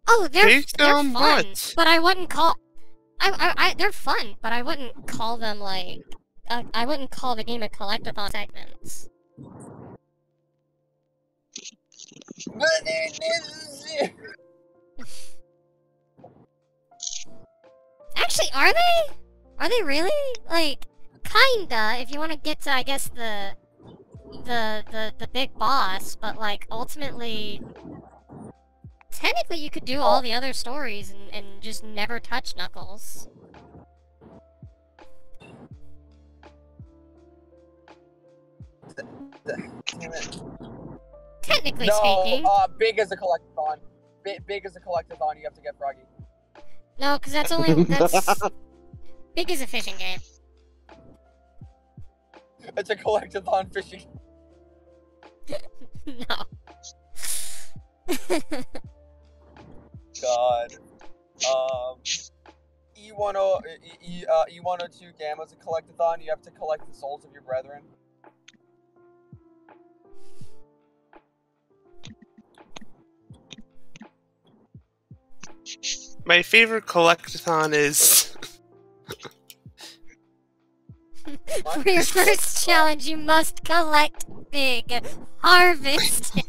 Oh, they're
Based
they're fun,
what?
but I wouldn't call. I, I, I they're fun, but I wouldn't call them like. Uh, I wouldn't call the game a collectathon segments.
But they're necessary.
Actually, are they? Are they really? Like, kinda. If you want to get to, I guess the the the the big boss, but like ultimately, technically, you could do all the other stories and, and just never touch Knuckles.
Damn it.
Technically
No,
speaking,
uh, big as a collectathon. Big, big as a collectathon, you have to get Froggy.
no, because that's only that's big as a fishing game.
It's a collectathon fishing.
no.
God. Um. E10, E, E- uh, E102 Gamma's a collectathon. You have to collect the souls of your brethren.
My favorite collectathon is
For your first challenge, you must collect big. Harvest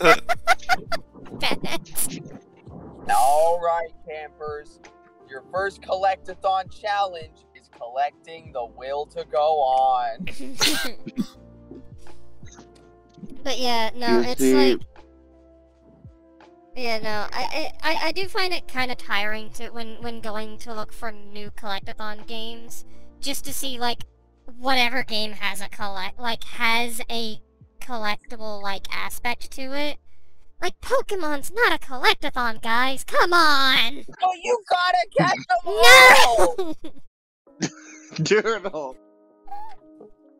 him. Bet.
Alright, campers. Your first collectathon challenge is collecting the will to go on.
but yeah, no,
You
it's
see-
like. Yeah, no, I, I, I do find it kind of tiring to when when going to look for new collectathon games, just to see like whatever game has a collect like has a collectible like aspect to it. Like Pokemon's not a collectathon, guys. Come on.
Oh, you gotta catch them all!
No.
Journal.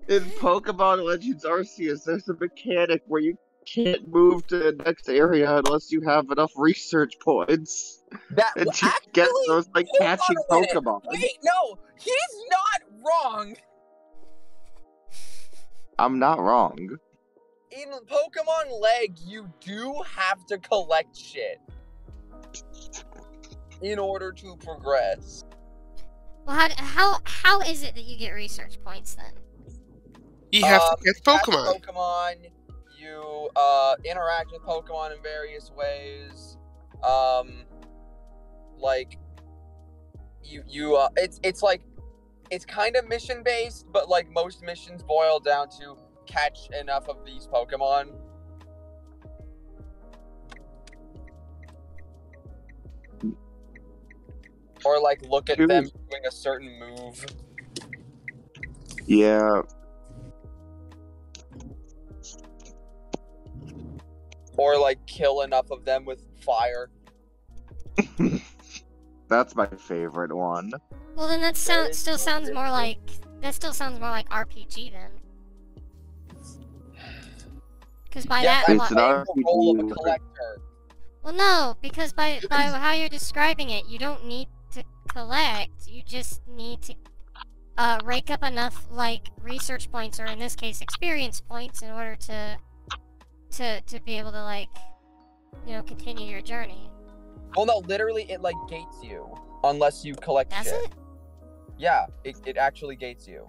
In Pokemon Legends Arceus, there's a mechanic where you can't move to the next area unless you have enough research points.
That
And you
actually,
get those like
hold
catching. Pokemon.
Wait, no, he's not wrong.
I'm not wrong.
In Pokemon Leg, you do have to collect shit in order to progress.
Well, how, how how is it that you get research points then?
you have
Um,
to get Pokemon.
Pokemon. You uh, interact with Pokemon in various ways. Um, like you you uh, it's it's like it's kind of mission based, but like most missions boil down to catch enough of these Pokemon. Or like look at
Dude.
them doing a certain move.
Yeah,
Or like kill enough of them with fire.
that's my favorite one.
Well, then that
That
sound, still sounds more like that still sounds more like RPG then. Because by
Yes,
that,
I'm
It's
lo-
an
playing the role of a collector.
well, no, because by by how you're describing it, you don't need to collect. You just need to uh, rake up enough like research points, or in this case, experience points, in order to to to be able to like you know continue your journey.
Well, no, literally, it like gates you unless you collect
Does
shit.
it?
Yeah, it, it actually gates you.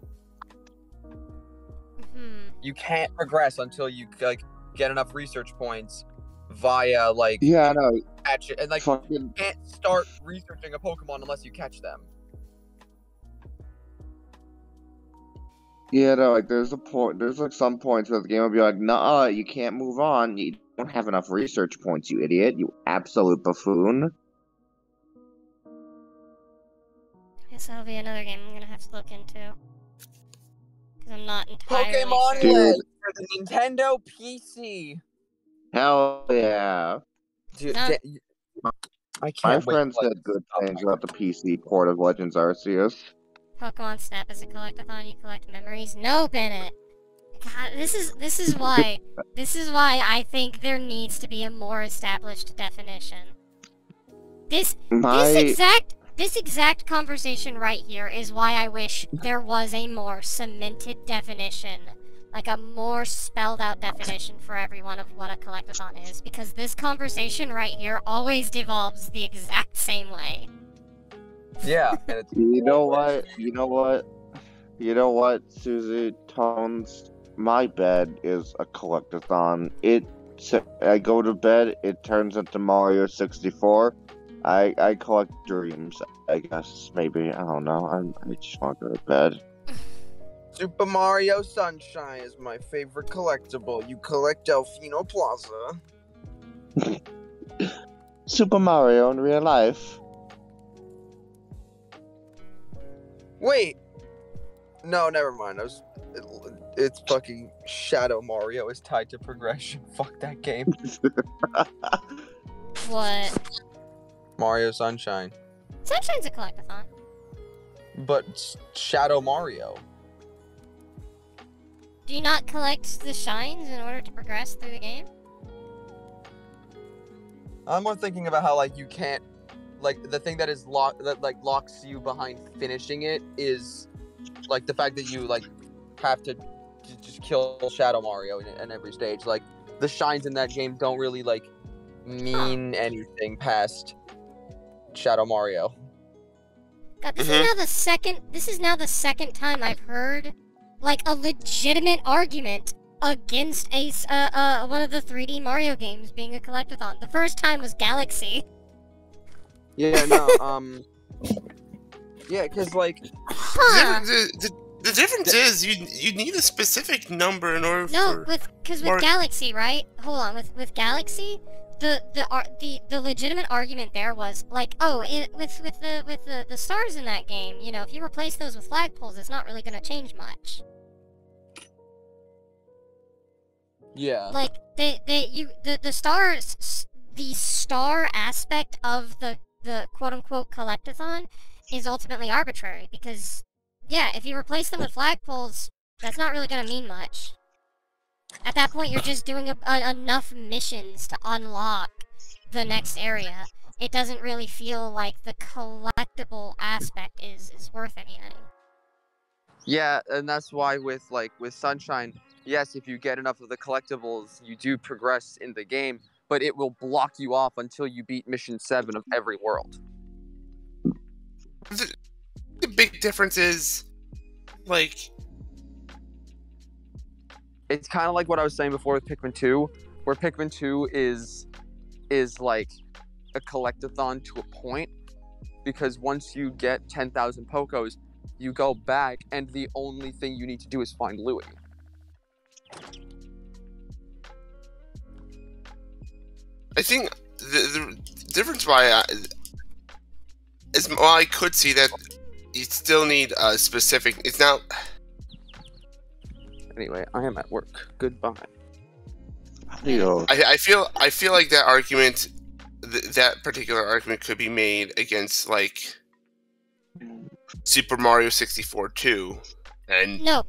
Hmm.
You can't progress until you like get enough research points via like
Yeah, I know.
catch it, and like
Fucking
you can't start researching a Pokemon unless you catch them.
Yeah, no, like there's a point. There's like some points where the game will be like, "Nah, you can't move on. You don't have enough research points, you idiot. You absolute buffoon."
Guess that'll be another game I'm gonna have to look into. Because I'm not entirely
Pokemon
sure.
Dude.
For the Nintendo PC.
Hell yeah!
Dude,
No.
da- I can't My
friend said good things about the PC port of Legends Arceus.
Pokemon Snap is a collectathon. You collect memories. No, Bennett. God, this is this is why this is why I think there needs to be a more established definition. This
My
this exact this exact conversation right here is why I wish there was a more cemented definition, like a more spelled out definition for everyone of what a collectathon is, because this conversation right here always devolves the exact same way.
Yeah, and it's
You know what? You know what? You know what, Suzy Tones? My bed is a collectathon. It. I go to bed. It turns into Mario 64. I I collect dreams. I guess maybe I don't know. I'm, I just want to go to bed.
Super Mario Sunshine is my favorite collectible. You collect Delfino Plaza.
Super Mario in real life.
Wait. No, never mind. I was. It, it's fucking Shadow Mario is tied to progression. Fuck that game.
What?
Mario Sunshine.
Sunshine's a collectathon.
But Shadow Mario.
Do you not collect the shines in order to progress through the game?
I'm more thinking about how like you can't like the thing that is lock that like locks you behind finishing it is like the fact that you like have to just kill Shadow Mario in, in every stage. Like the shines in that game don't really like mean anything past Shadow Mario.
God, this
Mhm.
is now the second. This is now the second time I've heard like a legitimate argument against a s- uh, uh one of the 3D Mario games being a collectathon. The first time was Galaxy.
Yeah, no, um Yeah, cuz like
Huh?
The, the, the difference is you you need a specific number in order
No,
for.
with because with
Mar-
Galaxy, right? Hold on, with with Galaxy, the the ar- the the legitimate argument there was like, oh, it, with with the with the the stars in that game, you know, if you replace those with flagpoles, it's not really gonna change much.
yeah.
like they they you the the stars the star aspect of the the quote unquote collectathon is ultimately arbitrary because yeah if you replace them with flagpoles that's not really going to mean much at that point you're just doing a, a, enough missions to unlock the next area it doesn't really feel like the collectible aspect is is worth anything
Yeah, and that's why with like with Sunshine, yes, if you get enough of the collectibles, you do progress in the game, but it will block you off until you beat mission 7 of every world.
The, the big difference is, like,
It's kind of like what I was saying before with Pikmin 2, where Pikmin 2 is is like a collectathon to a point because once you get 10,000 Pokos, you go back and the only thing you need to do is find Louie.
I think the, the difference why I, is while I could see that you still need a specific. It's not.
Anyway, I am at work. Goodbye.
Adios.
I, I feel I feel like that argument, th- that particular argument, could be made against like Super Mario sixty four too, and
No,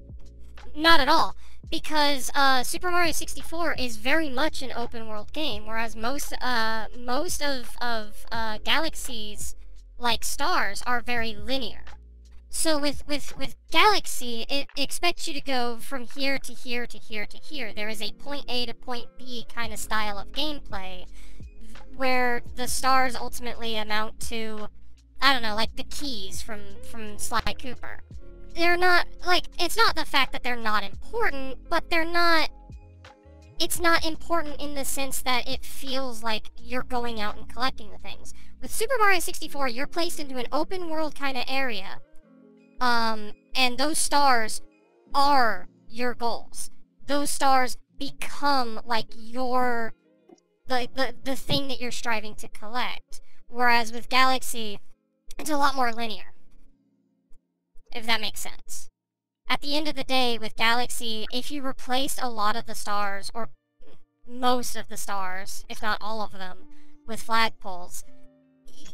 not at all. Because uh, Super Mario 64 is very much an open world game, whereas most uh, most of of uh, Galaxy's like stars are very linear. So with with with Galaxy, it expects you to go from here to here to here to here. There is a point A to point B kind of style of gameplay, where the stars ultimately amount to, I don't know, like the keys from from Sly Cooper they're not like it's not the fact that they're not important, but they're not it's not important in the sense that it feels like you're going out and collecting the things. With Super Mario 64, you're placed into an open world kind of area. Um and those stars are your goals. Those stars become like your the, the the thing that you're striving to collect. Whereas with Galaxy, it's a lot more linear. If that makes sense. At the end of the day, with Galaxy, if you replace a lot of the stars, or most of the stars, if not all of them, with flagpoles,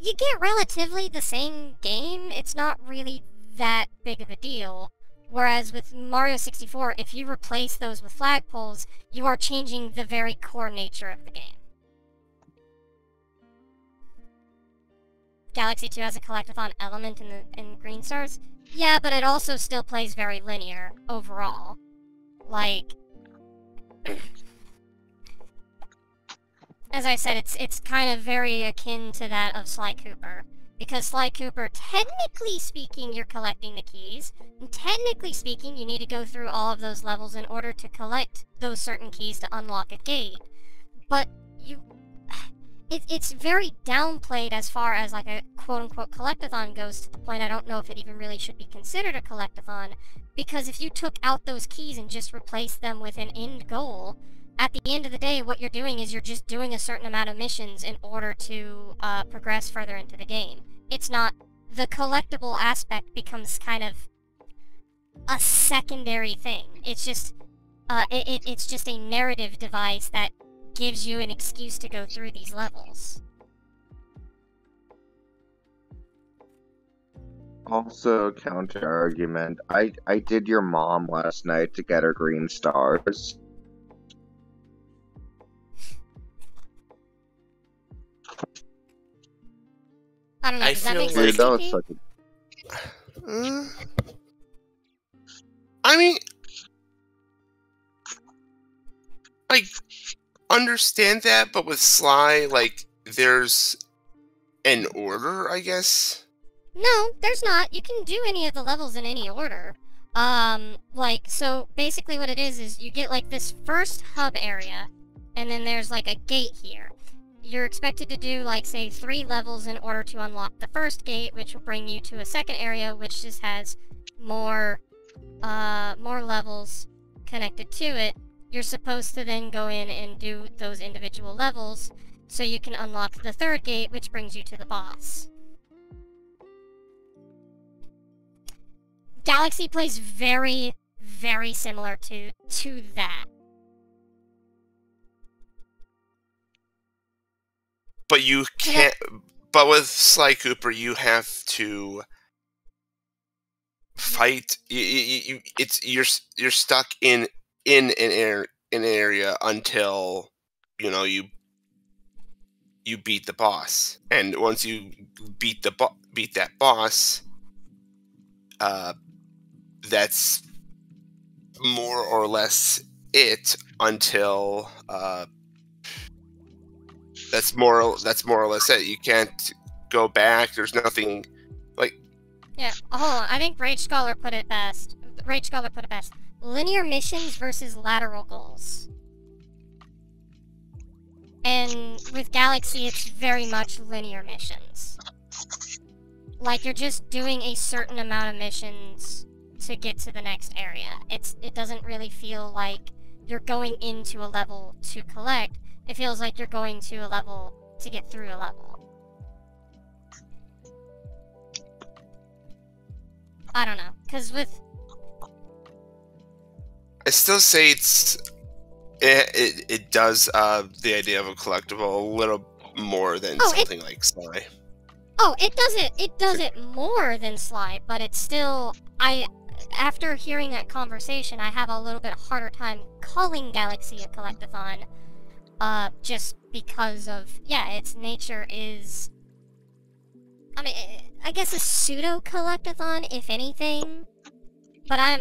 you get relatively the same game. It's not really that big of a deal. Whereas with Mario 64, if you replace those with flagpoles, you are changing the very core nature of the game. Galaxy 2 has a collectathon element in the in Green Stars. Yeah, but it also still plays very linear overall. Like as I said, it's it's kind of very akin to that of Sly Cooper. Because Sly Cooper, technically speaking, you're collecting the keys. And technically speaking, you need to go through all of those levels in order to collect those certain keys to unlock a gate. But you... It, it's very downplayed as far as like a quote-unquote collectathon goes to the point I don't know if it even really should be considered a collectathon. Because if you took out those keys and just replaced them with an end goal, at the end of the day, what you're doing is you're just doing a certain amount of missions in order to uh, progress further into the game. It's not... The collectible aspect becomes kind of a secondary thing. It's just... Uh, it, it, it's just a narrative device that gives you an excuse to go through these levels.
Also, counter argument. I I did your mom last night to get her green stars.
I don't know,
I
does that
feel
make
Dude,
sense
that
to
was
you?
such
Mm. I mean, like, understand that, but with Sly, like, there's an order, I guess.
No, there's not. You can do any of the levels in any order. Um, like, so basically what it is is you get like this first hub area, and then there's like a gate here. You're expected to do like say three levels in order to unlock the first gate, which will bring you to a second area, which just has more, uh, more levels connected to it. You're supposed to then go in and do those individual levels, so you can unlock the third gate, which brings you to the boss. Galaxy plays very, very similar to to that.
But you can't. But with Sly Cooper, you have to fight. You, you, you, it's you're you're stuck in in an air an area until you know you you beat the boss, and once you beat the bo- beat that boss, uh, that's more or less it until uh that's more that's more or less it you can't go back there's nothing
like Yeah, on. I think Rage Scholar put it best. Rage Scholar put it best. Linear missions versus lateral goals. And with Galaxy, it's very much linear missions. Like you're just doing a certain amount of missions to get to the next area. It's it doesn't really feel like you're going into a level to collect. It feels like you're going to a level to get through a level. I don't know, cause with
i still say it's it it, it does uh the idea of a collectible a little more than
Oh, it-
something like Sly.
Oh, it does it. It does it more than Sly, but it's still. I, after hearing that conversation, I have a little bit harder time calling Galaxy a collectathon. Uh, just because of yeah, its nature is. I mean, I guess a pseudo collectathon, if anything. But I'm,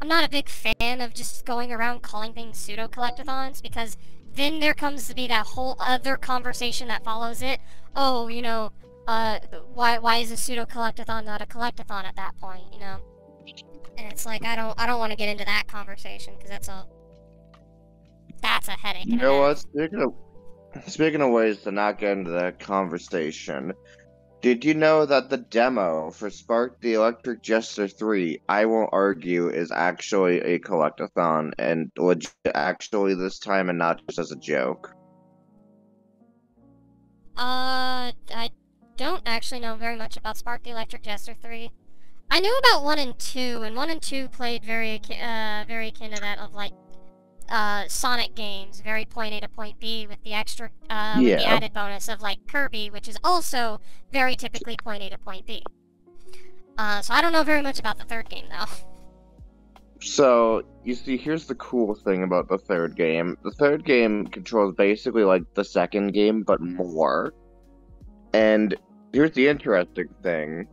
I'm not a big fan of just going around calling things pseudo collectathons because then there comes to be that whole other conversation that follows it. Oh, you know, uh, why why is a pseudo collectathon not a collectathon at that point? You know, and it's like I don't I don't want to get into that conversation because that's a that's a headache.
You know what? Speaking of speaking of ways to not get into that conversation, Did you know that the demo for Spark the Electric Jester 3, I won't argue, is actually a collectathon and legit actually this time and not just as a joke?
Uh, I don't actually know very much about Spark the Electric Jester 3. I knew about 1 and 2, and 1 and 2 played very, uh, very akin to that of, like, uh, Sonic games, very point A to point B, with the extra, uh, with the added bonus of, like, Kirby, which is also very typically point A to point B. Uh, so I don't know very much about the third game, though.
So, you see, here's the cool thing about the third game. The third game controls basically like the second game, but more. And here's the interesting thing.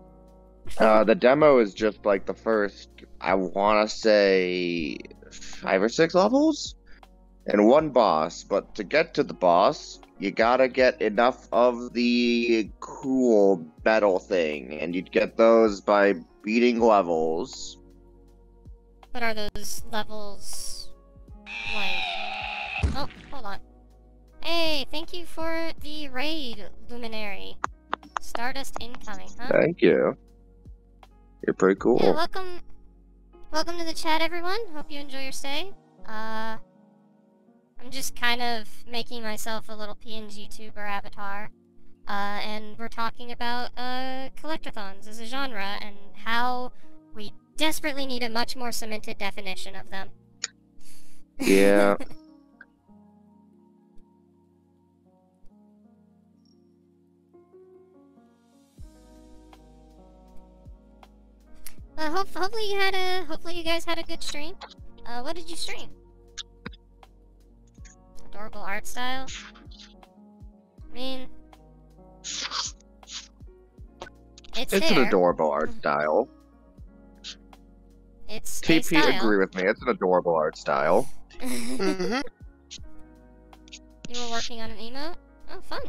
Uh, the demo is just like the first, I want to say, five or six levels? And one boss. But to get to the boss, you gotta get enough of the cool metal thing. And you'd get those by beating levels.
What are those levels like? Oh, hold on. Hey, thank you for the raid, Luminary. Stardust incoming, huh?
Thank you. You're pretty cool.
Yeah, welcome. Welcome to the chat, everyone. Hope you enjoy your stay. Uh, I'm just kind of making myself a little PNG tuber avatar. Uh, and we're talking about, uh, collectathons as a genre and how we desperately need a much more cemented definition of them.
Yeah.
Uh, hope, hopefully you had a, hopefully you guys had a good stream. Uh, what did you stream? Adorable art style. I mean, it's
It's an adorable art style.
It's a
TP,
style.
agree with me. It's an adorable art style.
hmm
you were working on an emote? Oh, fun.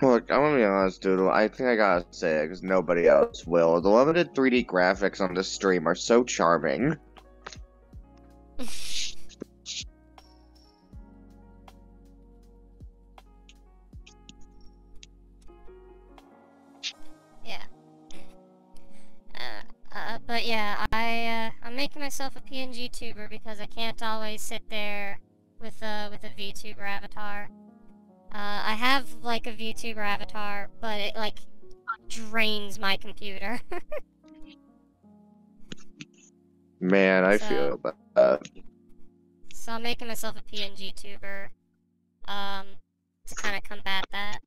Look, I'm gonna be honest, Doodle. I think I gotta say it because nobody else will. The limited 3D graphics on this stream are so charming.
Yeah. Uh, uh, but yeah, I uh, I'm making myself a PNG tuber because I can't always sit there with a with a VTuber avatar. Uh, I have like a VTuber avatar, but it like drains my computer.
Man, I
So-
feel that.
so I'm making myself a PNG tuber, um, to kind of combat that.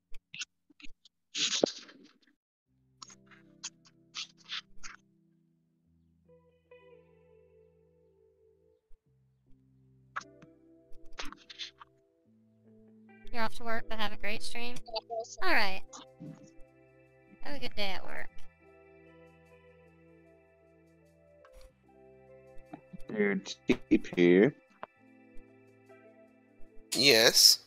You're off to work, but have a great stream. Alright. Have a good day at work.
Dude, TP.
Yes.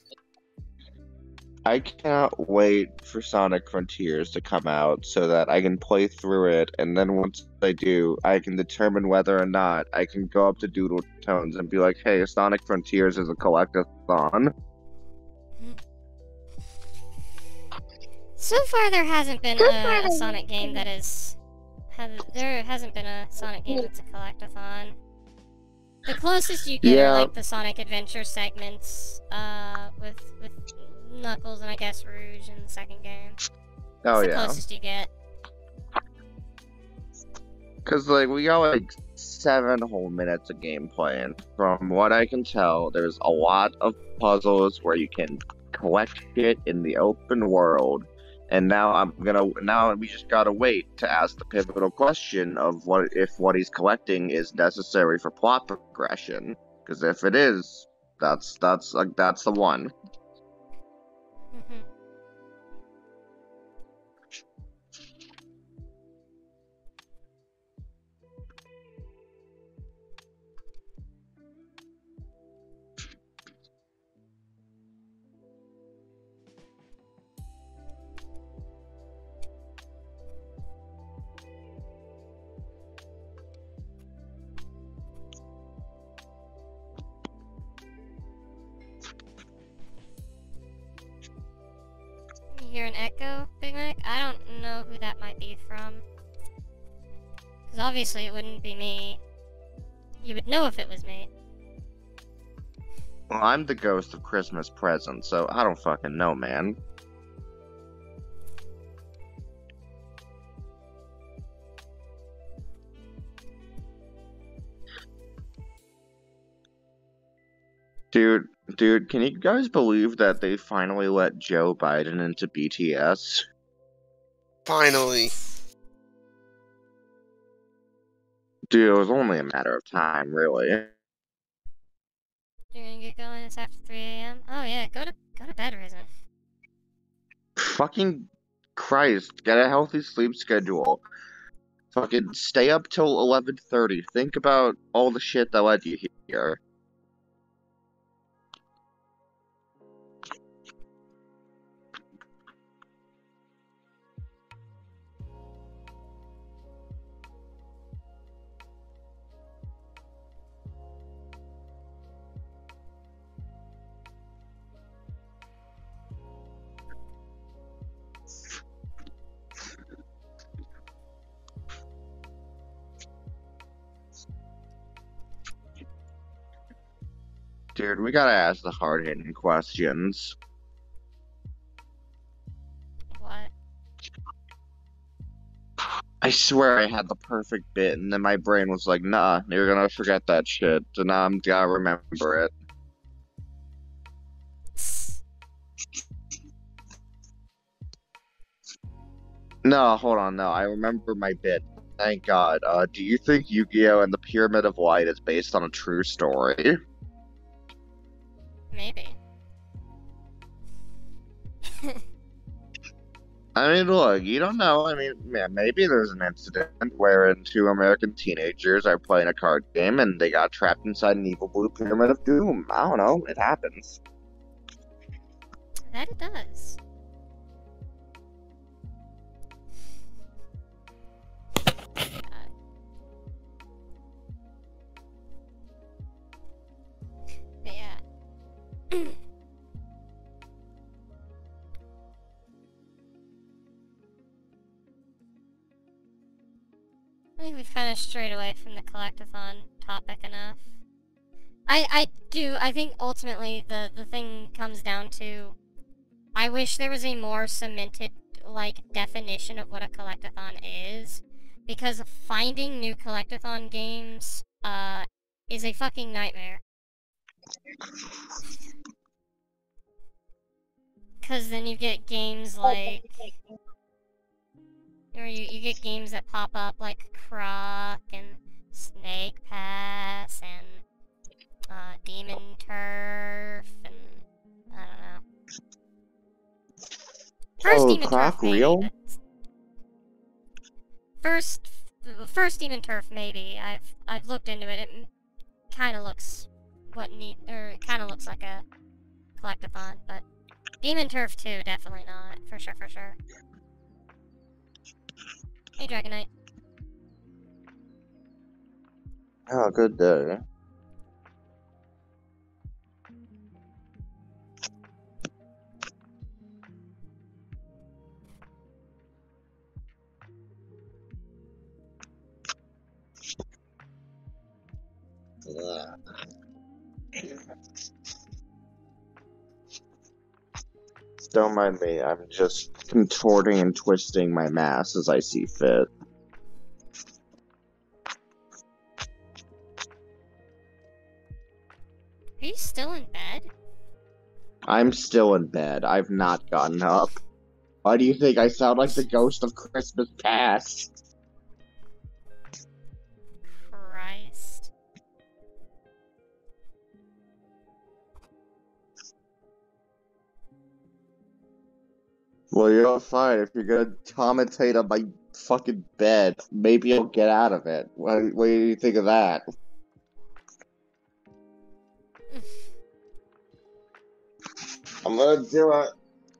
I cannot wait for Sonic Frontiers to come out so that I can play through it, and then once I do, I can determine whether or not I can go up to Doodle Tones and be like, hey, Sonic Frontiers is a collectathon.
So far, there hasn't been a, a Sonic game that is. Has, there hasn't been a Sonic game that's a collectathon. The closest you get
Yeah.
are like the Sonic Adventure segments, uh, with with Knuckles and I guess Rouge in the second game.
Oh,
it's the
yeah.
closest you get.
Because, like, we got, like, seven whole minutes of gameplay, and from what I can tell, there's a lot of puzzles where you can collect shit in the open world. And now I'm gonna, now we just gotta wait to ask the pivotal question of what if what he's collecting is necessary for plot progression. Because if it is, that's, that's, like, that's the one.
Hear an echo, Big Mac? I don't know who that might be from. Because obviously it wouldn't be me. You would know if it was me.
Well, I'm the ghost of Christmas present, so I don't fucking know, man. Dude, dude, can you guys believe that they finally let Joe Biden into BTS?
Finally.
Dude, it was only a matter of time, really.
You're gonna get going. It's after 3 a.m. Oh yeah, go to go to bed, Risen.
Fucking Christ, get a healthy sleep schedule. Fucking stay up till 11:30. Think about all the shit that led you here. Dude, we gotta ask the hard hitting questions.
What?
I swear I had the perfect bit, and then my brain was like, nah, you're gonna forget that shit. So now I'm gotta remember it. No, hold on, no, I remember my bit. Thank God. Uh, do you think Yu-Gi-Oh! and the Pyramid of Light is based on a true story?
Maybe.
I mean, look, you don't know. I mean, man, maybe there's an incident wherein two American teenagers are playing a card game and they got trapped inside an evil blue pyramid of doom. I don't know. It happens.
that it does. I think we've kind of strayed away from the collectathon topic enough. I I do I think ultimately the the thing comes down to I wish there was a more cemented like definition of what a collectathon is because finding new collectathon games uh is a fucking nightmare. Cause then you get games like or you, you get games that pop up like Croc and Snake Pass and uh, Demon Turf and I don't know. First
Oh,
Demon
Croc
Turf maybe,
real?
but- First, first Demon Turf maybe. I've I've looked into it. It kind of looks what need or it kind of looks like a collectathon, but Demon Turf 2 definitely not for sure for sure. Hey Dragon Knight.
Oh, good day. Don't mind me, I'm just contorting and twisting my mass as I see fit.
Are you still in bed?
I'm still in bed. I've not gotten up. Why do you think I sound like the ghost of Christmas past? Well, you're fine. If you're gonna commentate on my fucking bed, maybe I'll get out of it. What, what do you think of that? I'm gonna do it.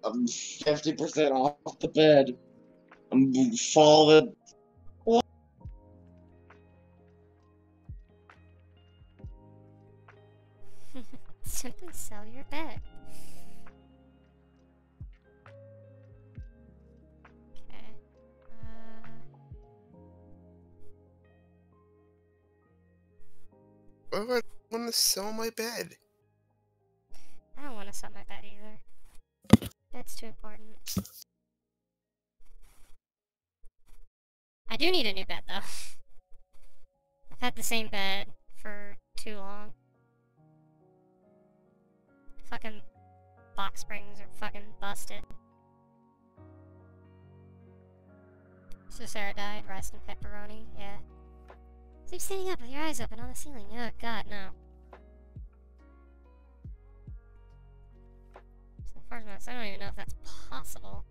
I'm 50% off the bed. I'm falling.
Simply sell your bed.
I want to sell my bed?
I don't want to sell my bed either. That's too important. I do need a new bed though. I've had the same bed for too long. Fucking box springs are fucking busted. So Sarah died, rest in pepperoni, yeah. Sleep standing up with your eyes open on the ceiling. Oh god, no. So far as I don't even know if that's possible.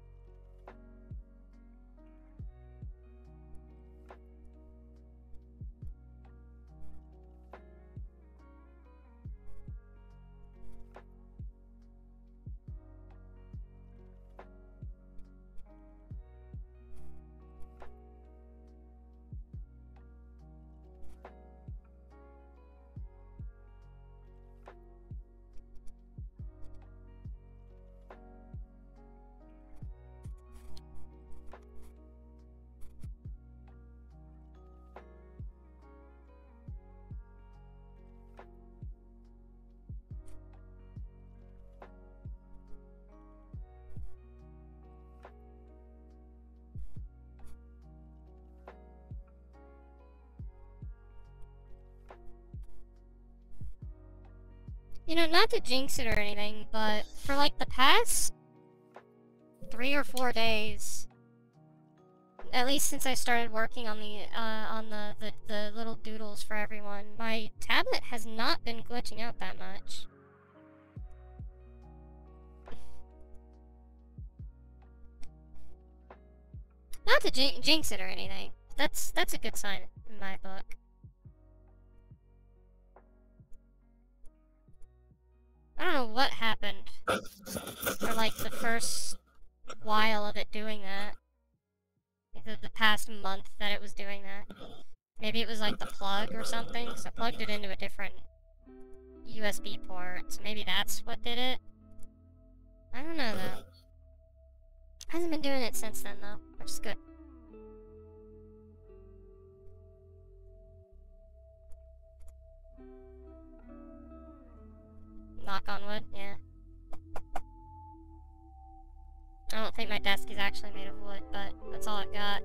You know, not to jinx it or anything, but for like the past three or four days, at least since I started working on the uh, on the, the the little doodles for everyone, my tablet has not been glitching out that much. Not to jinx it or anything. That's that's a good sign in my book. I don't know what happened for like the first while of it doing that. The, the past month that it was doing that. Maybe it was like the plug or something, so I plugged it into a different USB port, so maybe that's what did it. I don't know though. Hasn't been doing it since then though, which is good. Knock on wood, yeah. I don't think my desk is actually made of wood, but that's all it got.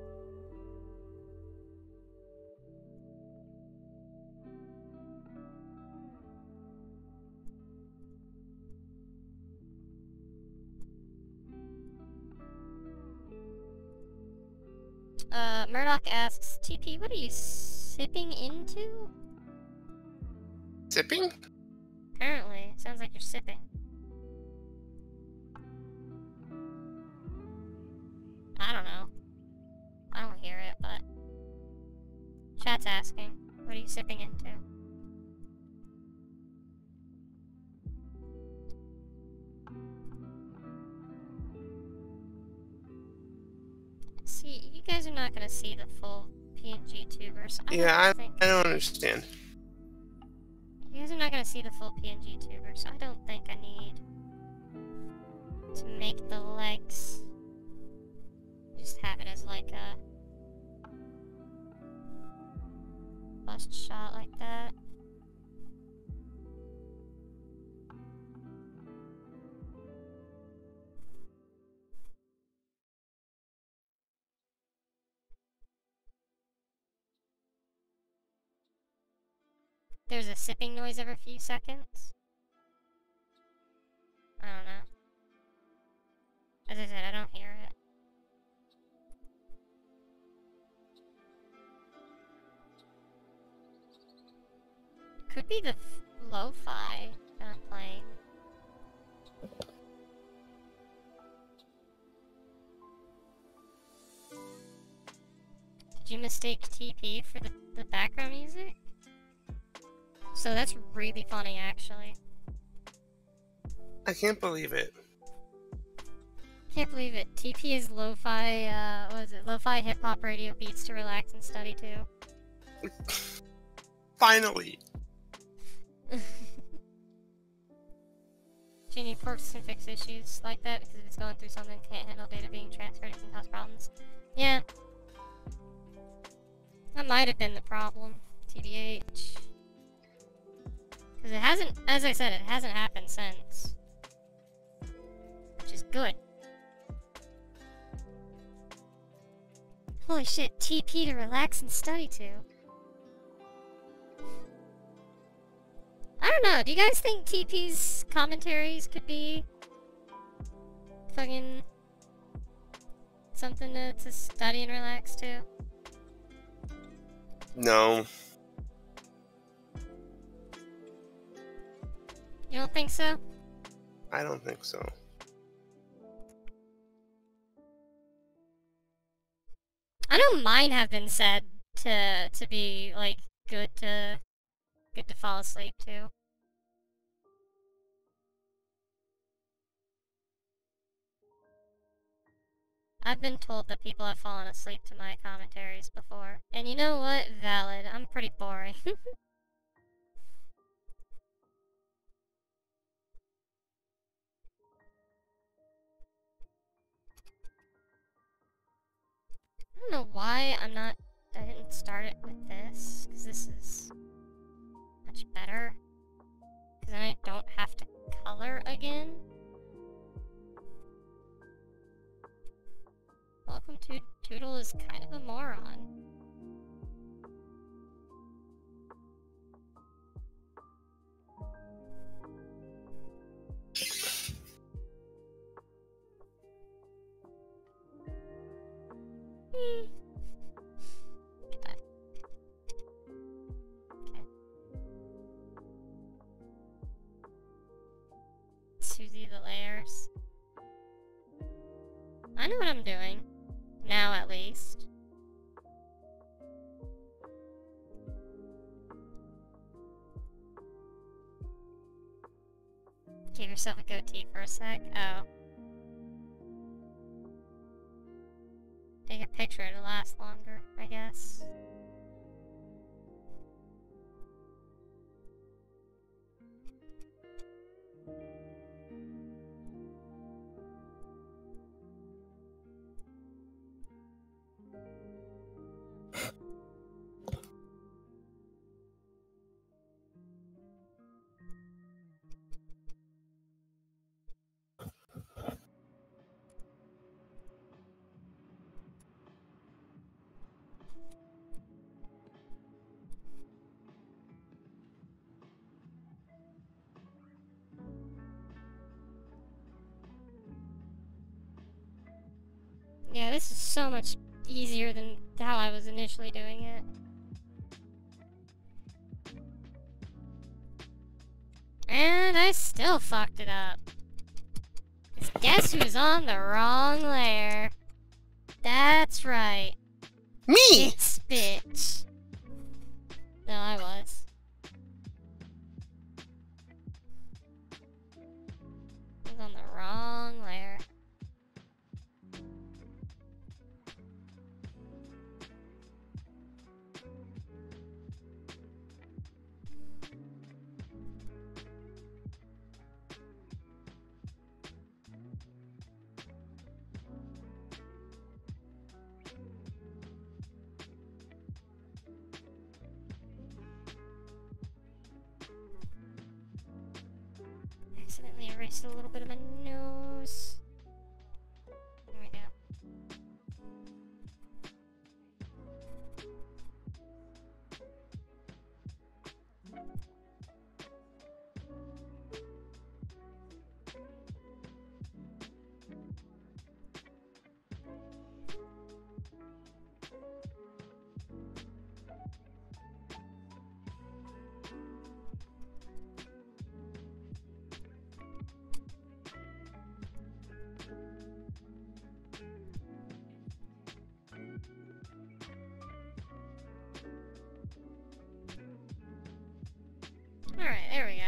Uh, Murdoch asks, TP, what are you sipping into?
Sipping?
Apparently, sounds like you're sipping. I don't know. I don't hear it, but... Chat's asking, what are you sipping into? See, you guys are not gonna see the full PNG tuber, so I
Yeah, I. I don't understand.
Guys are not gonna see the full PNG tuber, so I don't think I need to make the legs. Just have it as like a bust shot like that. There's a sipping noise every few seconds. I don't know. As I said, I don't hear it. Could be the lo-fi that I'm playing. Did you mistake TP for the, the background music? So that's really funny, actually.
I can't believe it.
Can't believe it. TP is lo-fi, uh, what is it? Lo-fi hip-hop radio beats to relax and study to.
Finally.
Genie ports can fix issues like that because it's going through something, can't handle data being transferred, it can cause problems. Yeah. That might have been the problem. TBH. Because it hasn't, as I said, it hasn't happened since. Which is good. Holy shit, TP to relax and study to. I don't know, do you guys think TP's commentaries could be fucking something to, to study and relax to?
No.
You don't think so?
I don't think so.
I know mine have been said to to be like good to good to fall asleep to. I've been told that people have fallen asleep to my commentaries before. And you know what? Valid. I'm pretty boring. don't know why I'm not. I didn't start it with this, because this is much better. Because then I don't have to color again. Welcome to Toodle is kind of a moron. Yourself a goatee for a sec. Oh. Take a picture, it'll last longer, I guess. Yeah, this is so much easier than how I was initially doing it. And I still fucked it up. guess who's on the wrong layer? That's right. Alright, there we go.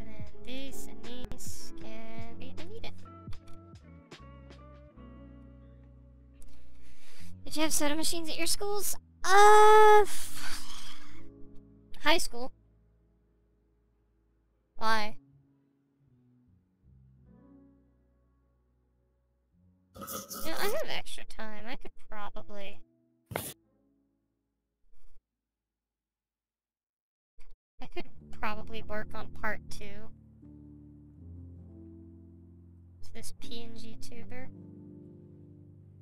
And then this and these can be deleted. Did you have soda machines at your schools? Uh, high school. On part two. To this PNG tuber.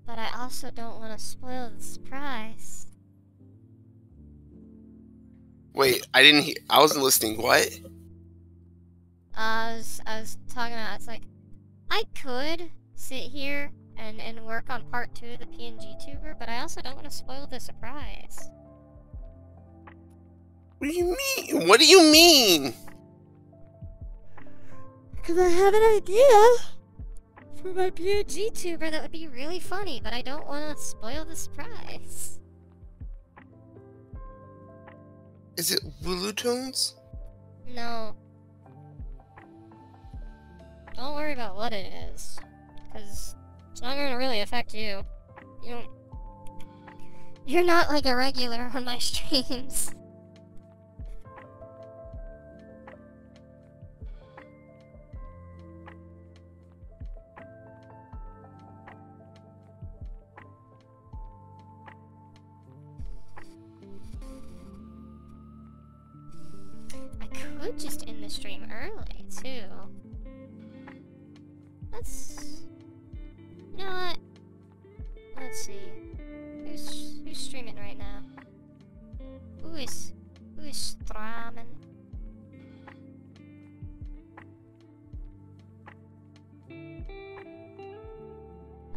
But I also don't want to spoil the surprise.
Wait, I didn't hear. I wasn't listening. What?
I was I was talking about it's like I could sit here and, and work on part two of the PNG tuber, but I also don't want to spoil the surprise.
What do you mean? What do you mean?
Because I have an idea for my PNG tuber that would be really funny, but I don't want to spoil the surprise.
Is it Tones?
No. Don't worry about what it is, because it's not going to really affect you. You don't. You're not like a regular on my streams. Stream early, too. Let's. You know what? Let's see. Who's who's streaming right now? Who is who is streaming?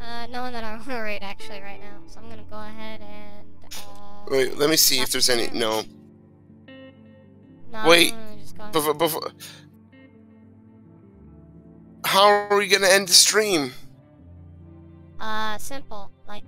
Uh, no one that I want to rate actually right now, so I'm gonna go ahead and. Uh,
Wait, let me see if there's any. No.
no,
wait,
I'm gonna just go ahead.
Before, before. How are we gonna end the stream?
Uh, simple, like